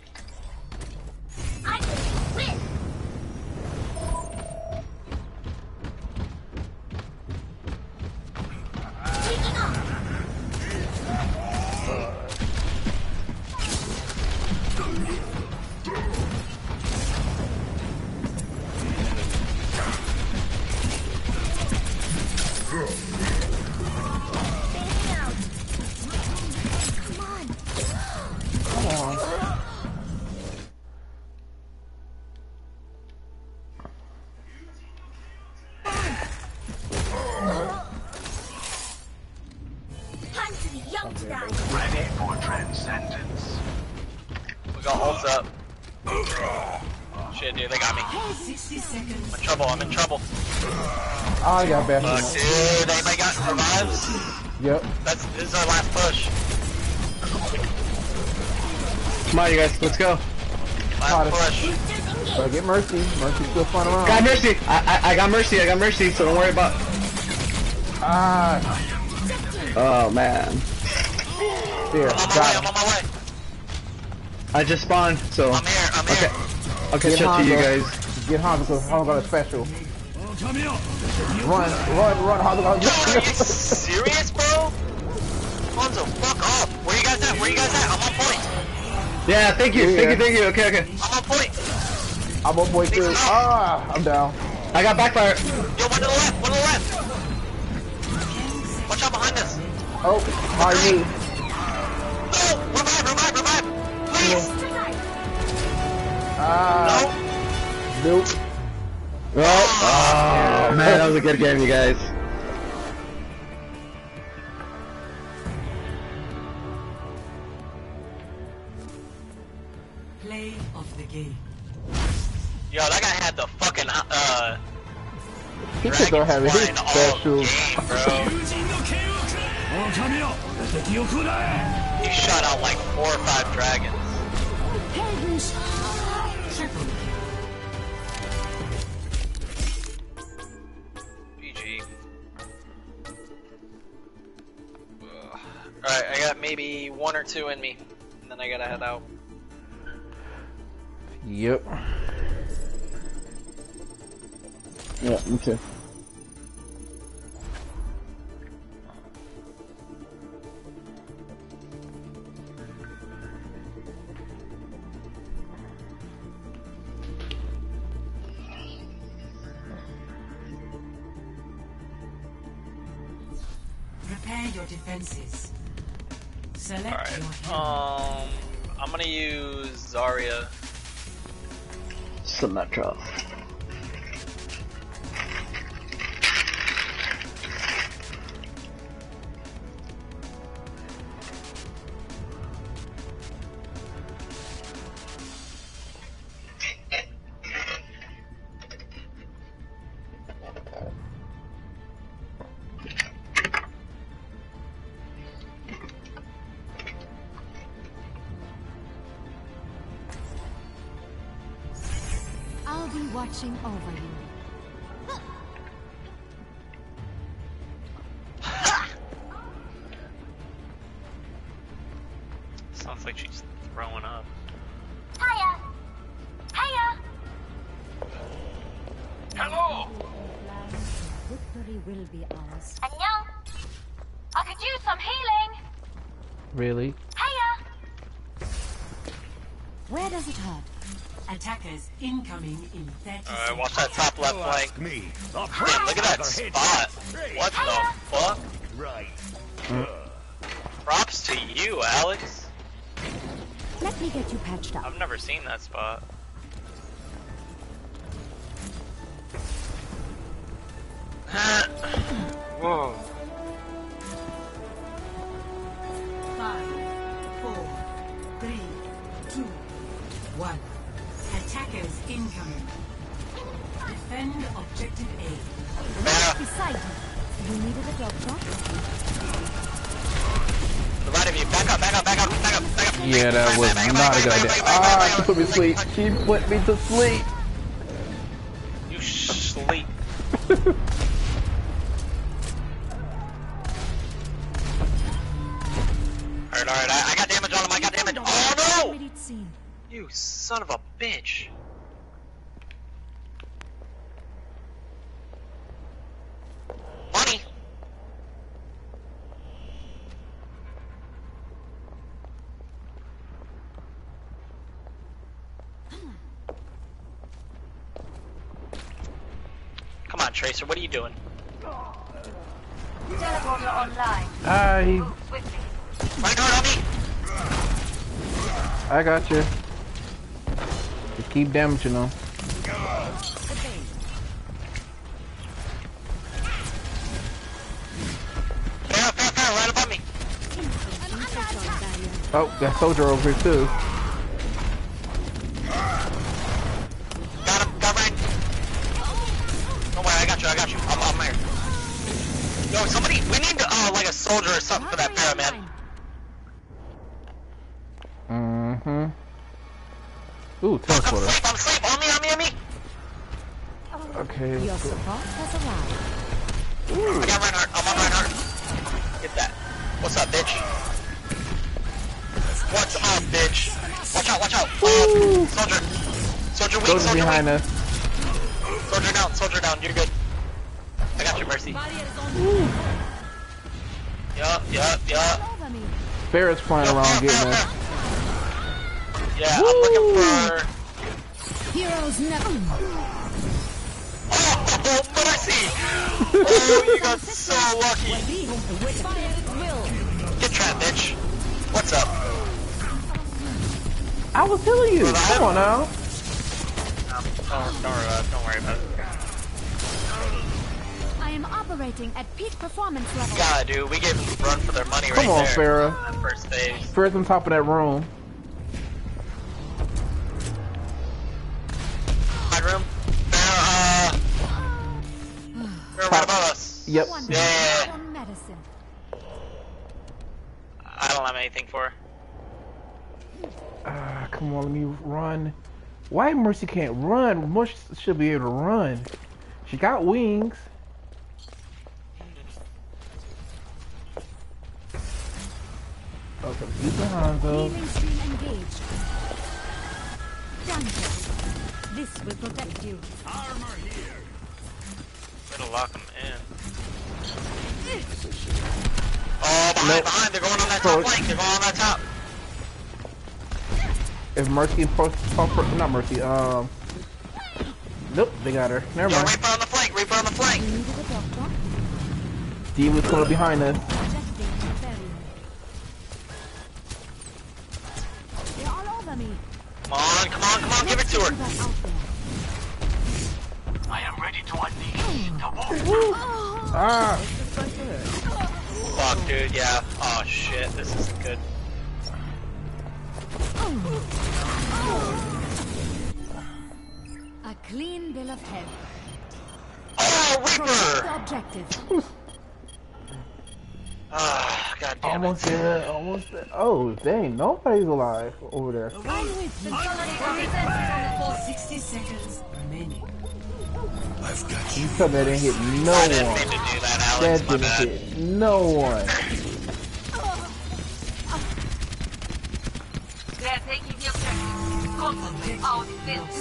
Oh. Off. for transcendence. We got ults up. Shit, dude, they got me. 60 seconds. I'm in trouble, I'm in trouble. Oh, I got Fuck, best. dude, anybody got revives? Yep. That's, this is our last push. Come on, you guys, let's go. Got it. Last push. So get Mercy. Mercy's still fun around. Got Mercy. I, I I got Mercy. I got Mercy. So don't worry about. Ah, Oh man. There. I'm on my way, Got I'm on my way. I just spawned. So I'm here, I'm okay. here. I'll catch up to you guys. Get Hanzo because Hanzo got a special. Run, run, run, Hanzo got Dude, are you serious, bro? Hanzo, fuck off. Where you guys at? Where you guys at? I'm on point. Yeah. Thank you. Thank you. Thank you. Okay. Okay. I'm on point. I'm on point too. Ah, I'm down. I got backfire. Yo, one to the left, one to the left. Watch out behind us. Oh, how are Ah, No. nope. Oh, oh man, that was a good game, you guys. Play of the game. Yo, that guy had the fucking, uh, He just don't have his flying special. game, bro. He shot out like four or five dragons. Triple GG. Alright, I got maybe one or two in me. And then I gotta head out. Yep. Yeah, me too. Defenses. Select Alright. your hero. Um, I'm gonna use Zarya. Symmetra. Watching over you. Sounds like she's throwing up. Hiya! Hiya! Hello! Victory will be ours. 안녕! I could use some healing! Really? Hiya! Where does it hurt? Attackers incoming in 30 Alright, watch that top left flank. Me. Damn, look at that spot. What the fuck? Right. Props to you, Alex. Let me get you patched up. I've never seen that spot. Whoa. Yeah, that was not a good idea. Ah, she put me to sleep. She put me to sleep. I got you. Just keep damaging them. Right! Oh, that soldier over here too. Got him, got Ryan. Don't worry, I got you, I got you. I'm, I'm here. Yo, somebody, we need, uh, like a soldier or something for that Pharah, man. Mm-hmm. Ooh, Fuck, I'm teleporter. asleep, I'm asleep. On me, on me, on me. Okay, Your let's go. Support has arrived. I got Reinhardt, I'm on Reinhardt. Get that. What's up, bitch? What's up, bitch? Watch out, watch out. Uh, soldier. Soldier weak, Soldier's soldier behind weak. us. Soldier down, soldier down, you're good. I got you, Mercy. Yup, yup, yup. Over me. Barrett's flying around getting us. Yeah, I'm looking for... Heroes never. Oh, Mercy! Oh, you got so lucky. Fire at will. Get trapped, bitch. What's up? I was telling you. Come on now. Um, don't, don't worry about it. Don't worry about it. I am operating at peak performance level. God, dude, we gave them a run for their money right Come on, there. Pharah. That first phase. Pharah's on top of that room. Pharah, right above us. Yep. Wonderful Yeah. medicine. I don't have anything for her. Ah, come on, let me run. Why Mercy can't run? Mercy should be able to run. She got wings. Okay, he's behind though. Healing stream engaged. Done. This will protect you. Better lock them in. Oh, behind, Nope. behind. They're going on that So- top flank. They're going on that top. If Mercy post, post, not Mercy, um, nope, they got her. Never Yo, mind. Reaper on the flank. Reaper on the flank. Needed a. D was coming behind us. Injecting the barrier. They're all over me. Come on, come on, come on. Give it to her. I am ready to unleash the war. Ah, Fuck, dude. Yeah. Oh, shit. This isn't good. A clean bill of health. Oh, Reaper! objective. Ah, god damn almost it. there, almost there. Oh, dang, nobody's alive over there. Sixty seconds remaining. I've got you. You said that didn't hit no I didn't mean to one. do that, Alex. That didn't bad. hit no one. They are taking the objective. Concentrate our defense.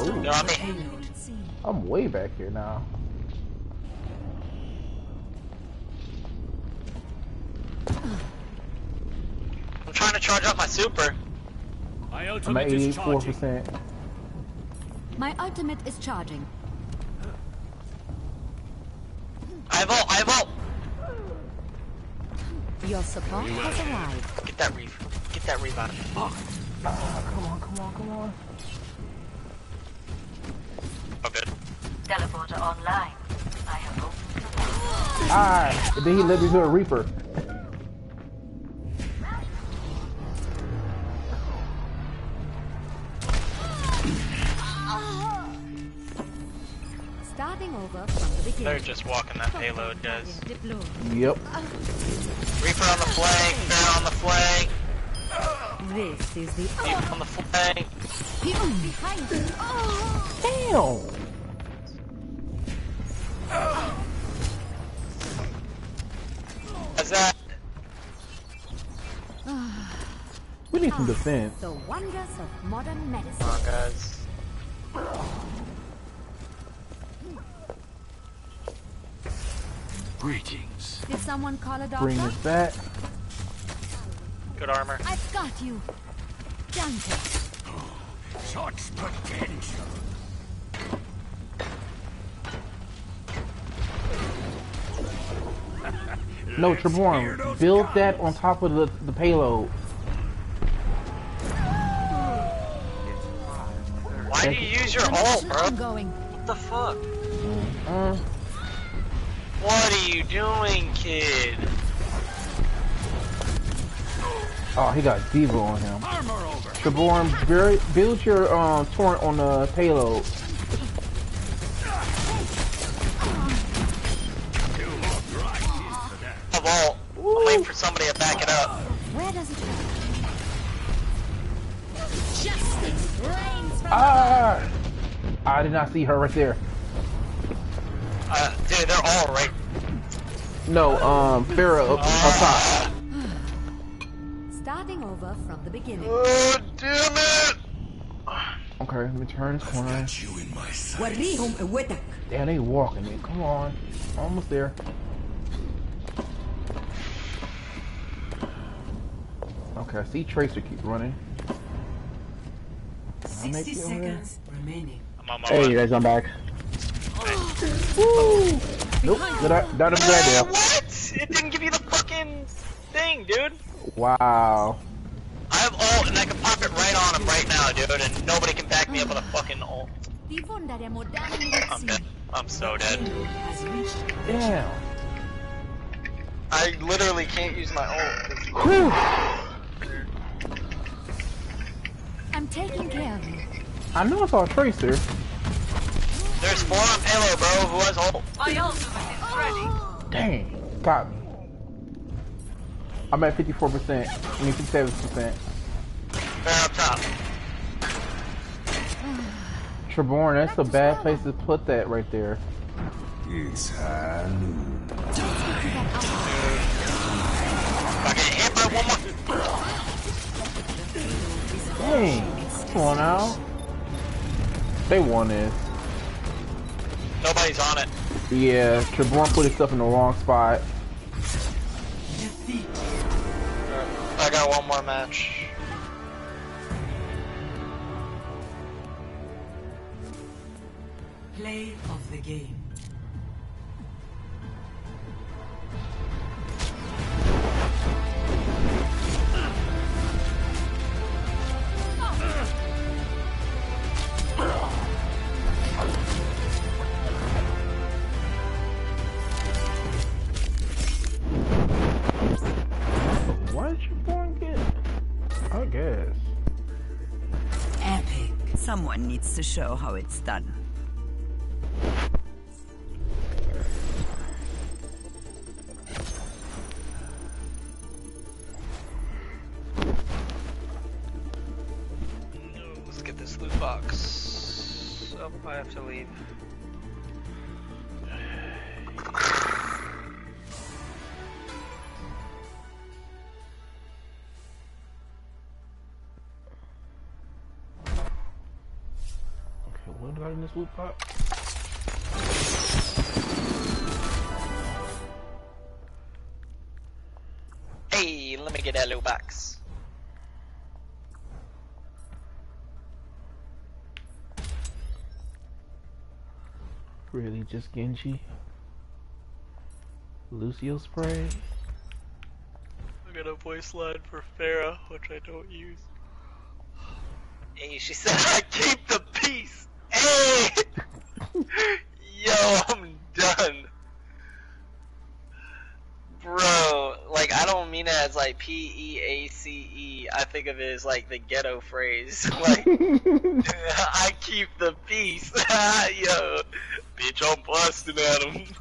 Ooh, They're on I'm way back here now. I'm trying to charge up my super. I'm at ultimate is charging. 84%. My ultimate is charging. I vote, I vote. Your support has arrived. Get that reef. Get that reef out of me. Ah, come on, come on, come on. Oh, good. Teleporter online. I have opened the door. Ah, and then he led me to a Reaper. They're just walking that payload, guys. Yep. Reaper on the flank, Bear on the flank, This is the Reaper on the flank. people behind you. Oh. Damn. Is that? We need some defense. The wonders of modern medicine. Come on, guys. Greetings. Did someone call a doctor? Bring this back. Good armor. I've got you. Dante. Such potential. No, Torbjörn, build that on top of the, the payload. Why do you use your The ult, mission bro? ongoing. What the fuck? Uh, What are you doing, kid? Oh, he got Devo on him. Torbjörn, build, build your um, torrent on the payload. A vault. I'm waiting for somebody to back it up. Where does it go? Justice reigns from Ah! I did not see her right there. Uh, dude, they're all right. No, um, Pharah up, up top. Starting over from the beginning. Oh, damn it! Okay, let me turn this corner. You in my sights. Damn, they walking, man. Come on. Almost there. Okay, I see Tracer keep running. 60 seconds remaining. hey, you guys, I'm back. Woo! Nope, good, i- not a good Uh, idea. what? It didn't give you the fucking thing, dude. Wow. I have ult and I can pop it right on him right now, dude, and nobody can back me up with a fucking ult. Di fondare moderne I'm dead. I'm so dead. Payload Damn. I literally can't use my ult. Whew. I'm taking care of you. I know it's all Tracer. There's four on payload, bro. Who has ult? Oh, my ultimate is ready. Dang. Got me. I'm at 54%. I mean 57%. They're up top. Torbjörn, that's a bad place to put that right there. It's high noon. I get hit by one more. Dang. Come on now. They won this. Nobody's on it. Yeah, Torbjörn put himself in the wrong spot. defeat. I got one more match. Play of the game. Needs to show how it's done. This loot pot? Hey, let me get that loot box. Really, just Genji? Lucio spray? I got a voice line for Pharah, which I don't use. Hey, she said I keep the peace. Hey! Yo, I'm done. Bro, like I don't mean it as like P E A C E. I think of it as like the ghetto phrase. Like I keep the peace. Yo, bitch, I'm busting at him.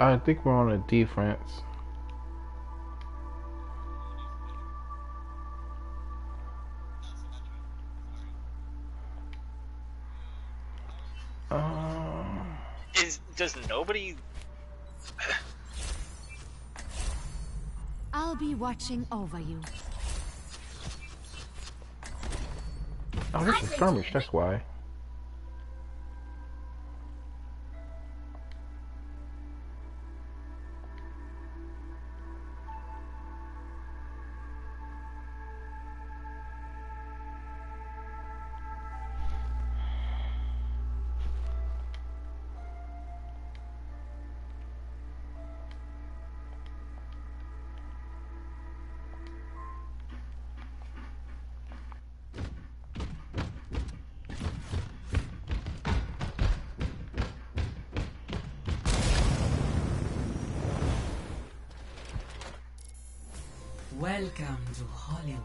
I think we're on a defense. Um, Is does nobody? I'll be watching over you. oh, this is skirmish. That's why. Welcome to Hollywood.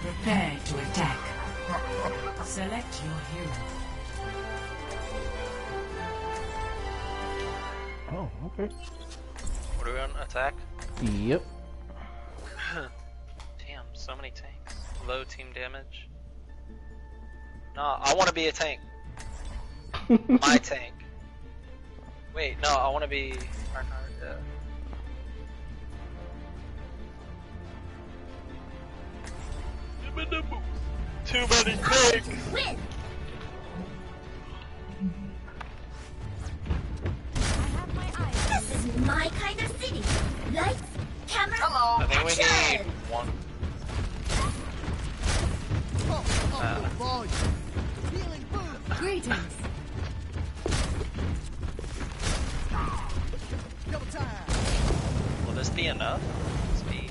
Prepare to attack. Select your hero. Oh, okay. What are we on? Attack? Yep. Damn, so many tanks. Low team damage. No, I want to be a tank. My tank. Wait, no, I want to be Reinhardt. Yeah. Too many tanks. This is my kind of city. Lights, camera, I think we need action! one. Uh, Greetings. will this be enough? Speed.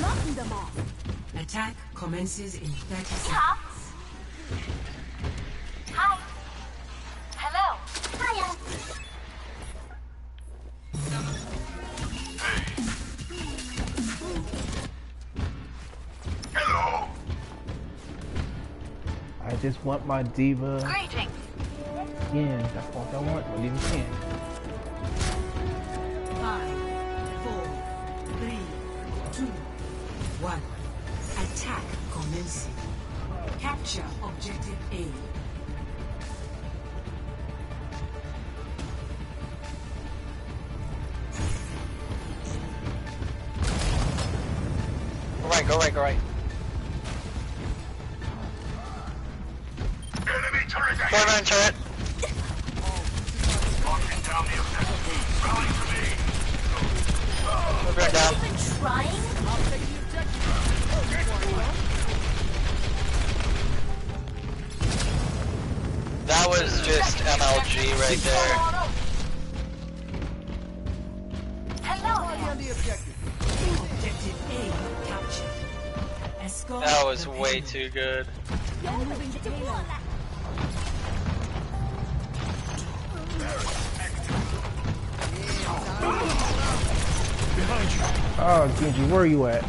Knocking them off. Attack commences in 30 seconds. Want my D.Va Greetings. skin. That's all I want. My D.Va skin. Five, four, three, two, one. Attack commencing. Capture objective A. Genji, where are you at?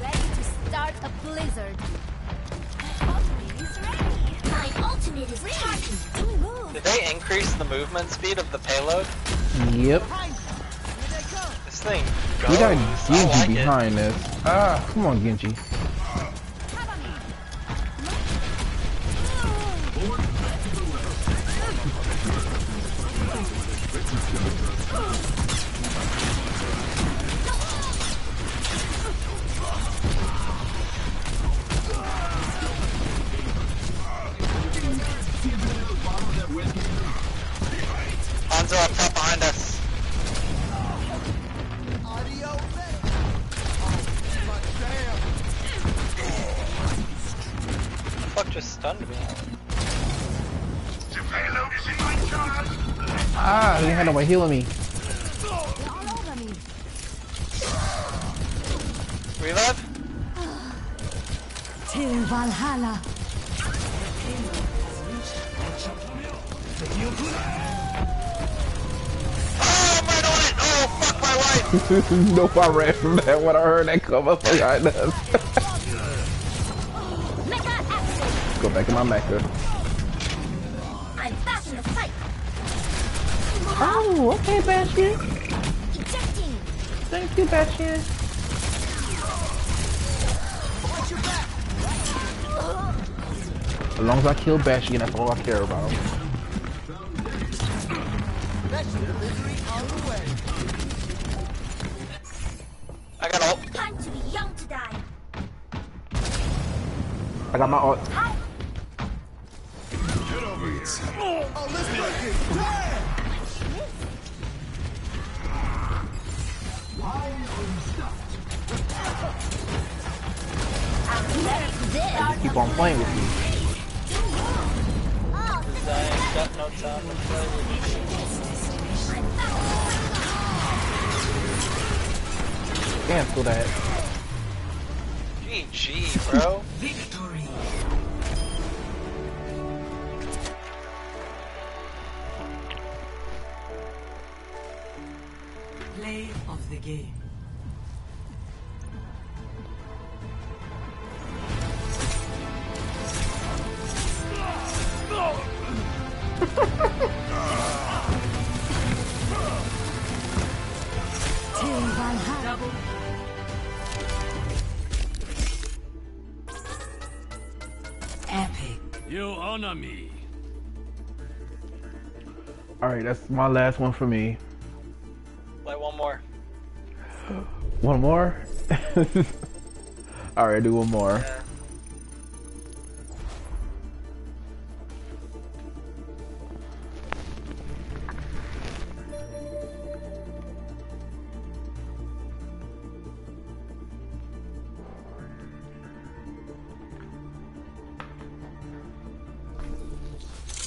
Ready to start a blizzard. My ultimate is ready. My ultimate is charging. Did they increase the movement speed of the payload? Yep. This thing goes. We got I Genji like it. behind us. Ah, come on, Genji. nope, I ran from that when I heard that come up behind us. Go back in my mecha. I'm back in the fight. Oh, okay, Bastion. Ejecting. Thank you, Bastion. As long as I kill Bastion, that's all I care about. I I got my ult. Get over here. I'm ready for this. Keep on playing with me. Oh, Zion got no time to play with Cancel that. Alright, that's my last one for me. Play one more. One more? Alright, do one more. Yeah.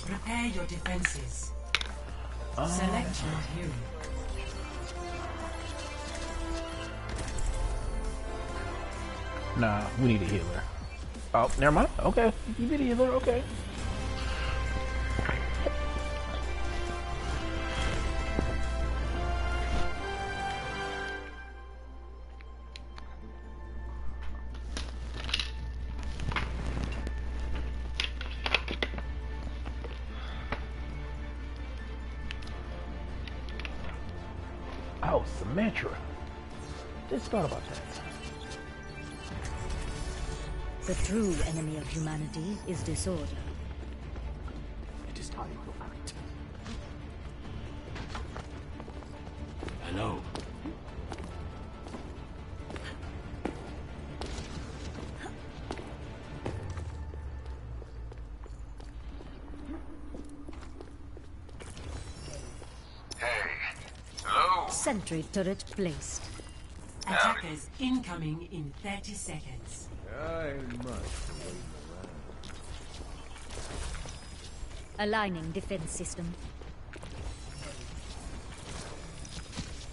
Prepare your defenses. Select your hero. Nah, we need a healer. Oh, never mind. Okay, you need a healer. Okay. Symmetra. Just thought about that. The true enemy of humanity is disorder. It is time to act. Hello. Turret placed. Attackers incoming in 30 seconds. I must Aligning defense system.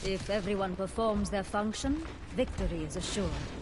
If everyone performs their function, victory is assured.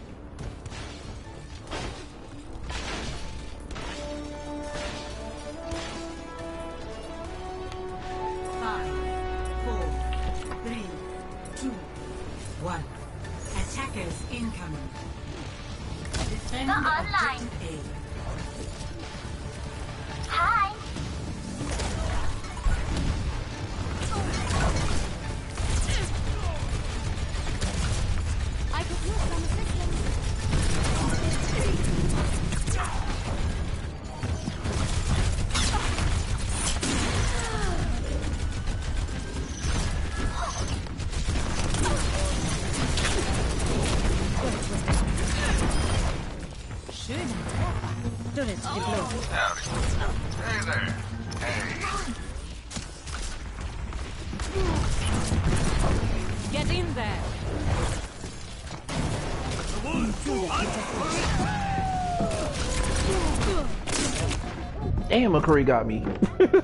Damn, McCree got me. Die.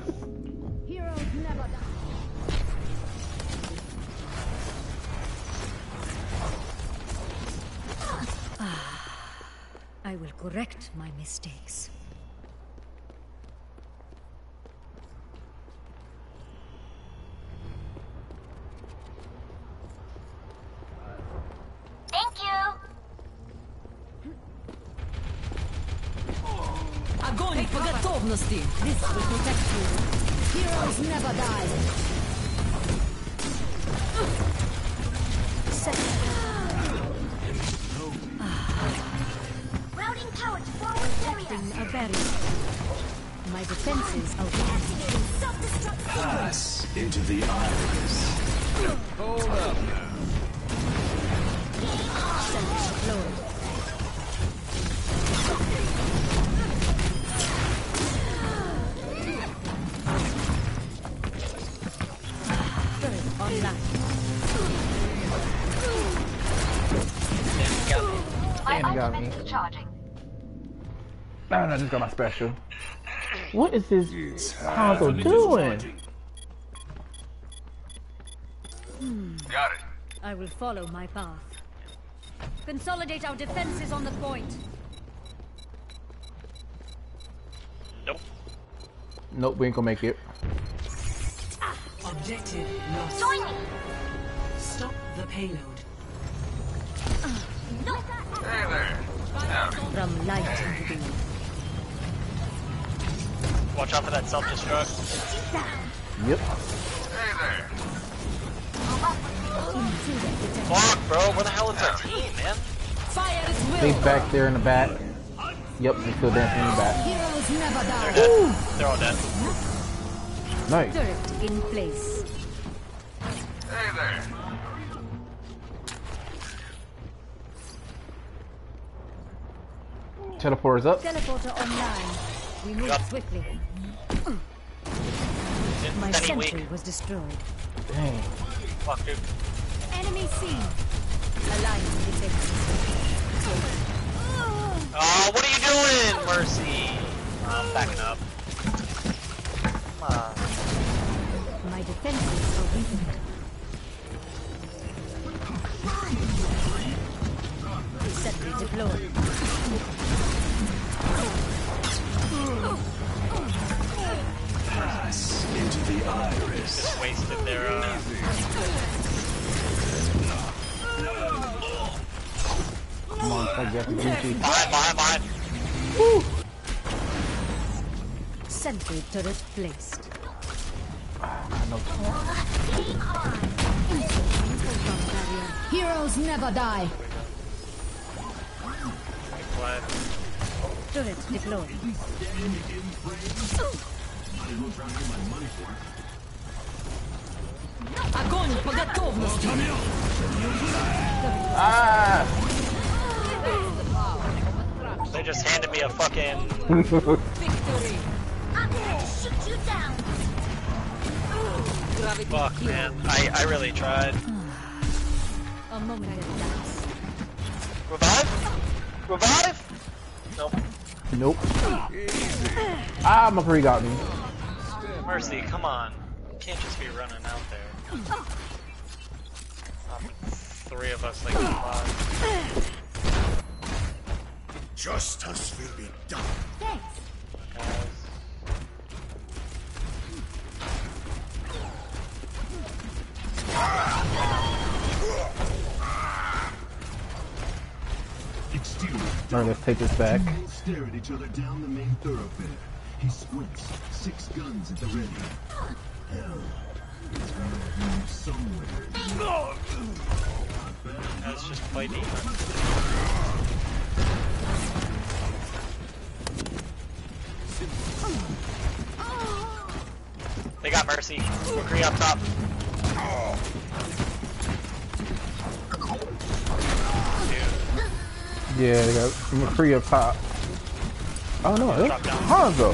Ah, I will correct my mistakes. I just got my special. What is this Hanzo doing? Got it. I will follow my path. Consolidate our defenses on the point. Nope. Nope, we ain't gonna make it. Objective lost. Join me! Stop the payload. Uh, hey there. From light into being. Watch out for that self-destruct. Yep. Hey there. Fuck, bro. Where the hell is our team, man? Fire at He's will! back there in the back. Yep, he's still dancing in the back. Heroes never They're die! dead. They're all dead. Nice. Turret in place. Hey there. Teleporter's up. Teleporter online. We move Yup. swiftly. My sentry weak. was destroyed. Dang. Fuck, dude. Enemy seen. Alliance detected. Oh, what are you doing, Mercy? I'm backing up. Come on. My defenses are weakened. Sentry deployed. Just wasted their, uh... Come on, I got the Gucci. Behind, behind, behind. Sentry turret placed. I know. Heroes never die. What? Turret deployed. Огонь по готовности! Ah! They just handed me a fucking... Victory! I'm here to shoot you down. Fuck, man. I, I really tried. A moment of lapse. Revive? Revive? Nope. Nope. Ah, McCree got me. Mercy, come on. You can't just be running out there. Um, three of us like five. Justice will be done. Thanks. guys. Alright, let's take this back. Stare at each other down the main thoroughfare. He squints, six guns at the ready. Hell, it's gonna be somewhere. Let's just play defense. They got Mercy. McCree up top. Dude, Yeah, they got McCree up top. Oh no, it's Drop down. Hanzo.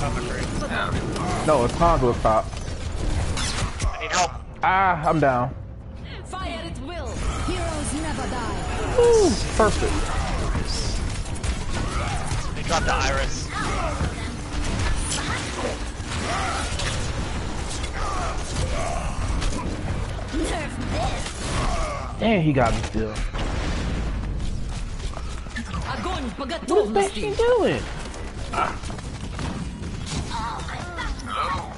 not McCree. No, it's Hanzo up top. I need help. Ah, I'm down. Fire at will. Heroes never die. Woo, perfect. They dropped the Iris. Damn, he got me still. What is Bastion doing? Hello.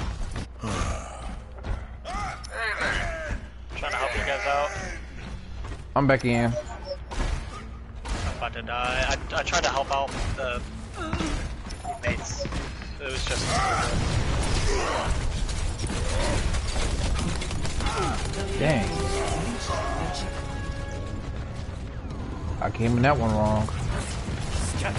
hey there. Trying to help you guys out. I'm back in. I'm about to die. I, I tried to help out the teammates. It was just. Dang. I came in that one wrong. I'm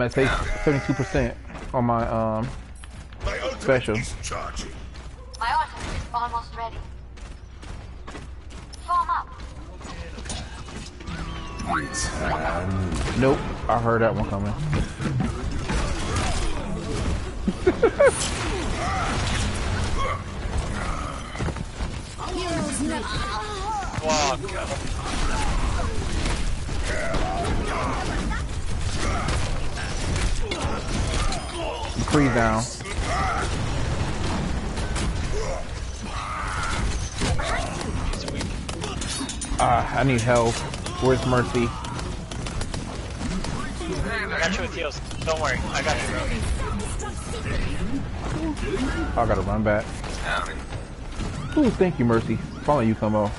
at say 72% on my um My Special. My ultimate is almost ready. Form up. Nope, I heard that one coming. Heroes Heroes never. Fuck. Freeze down. Ah, I need help. Where's Mercy? I got you with heals. Don't worry. I got you, bro. I gotta run back. Ooh, thank you, Mercy. Following you, Como.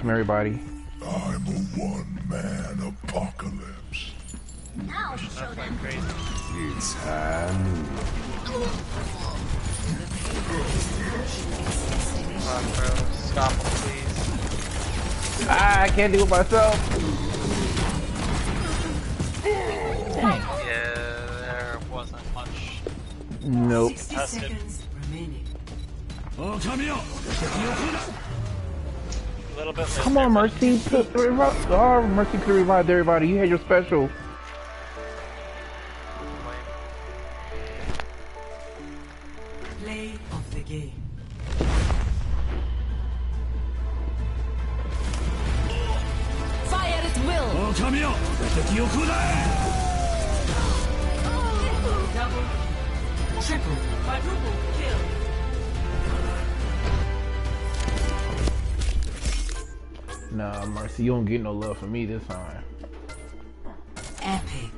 From everybody. I'm a one-man apocalypse. Now show them. Crazy. It's Hanu. Fuck, bro. Stop him, please. Ah, I can't do it myself. Yeah, there wasn't much. Nope. 60 Tested. seconds remaining. A little bit Come on, Mercy. Put, oh, Mercy could revive everybody. You had your special. Nah, Mercy, you don't get no love from me this time. Epic.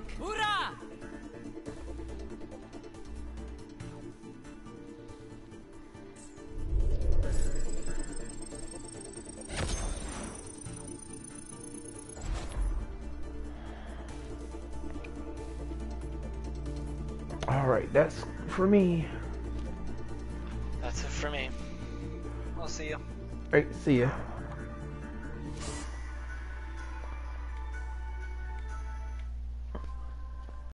All right, that's for me. That's it for me. I'll see you. All right, see ya.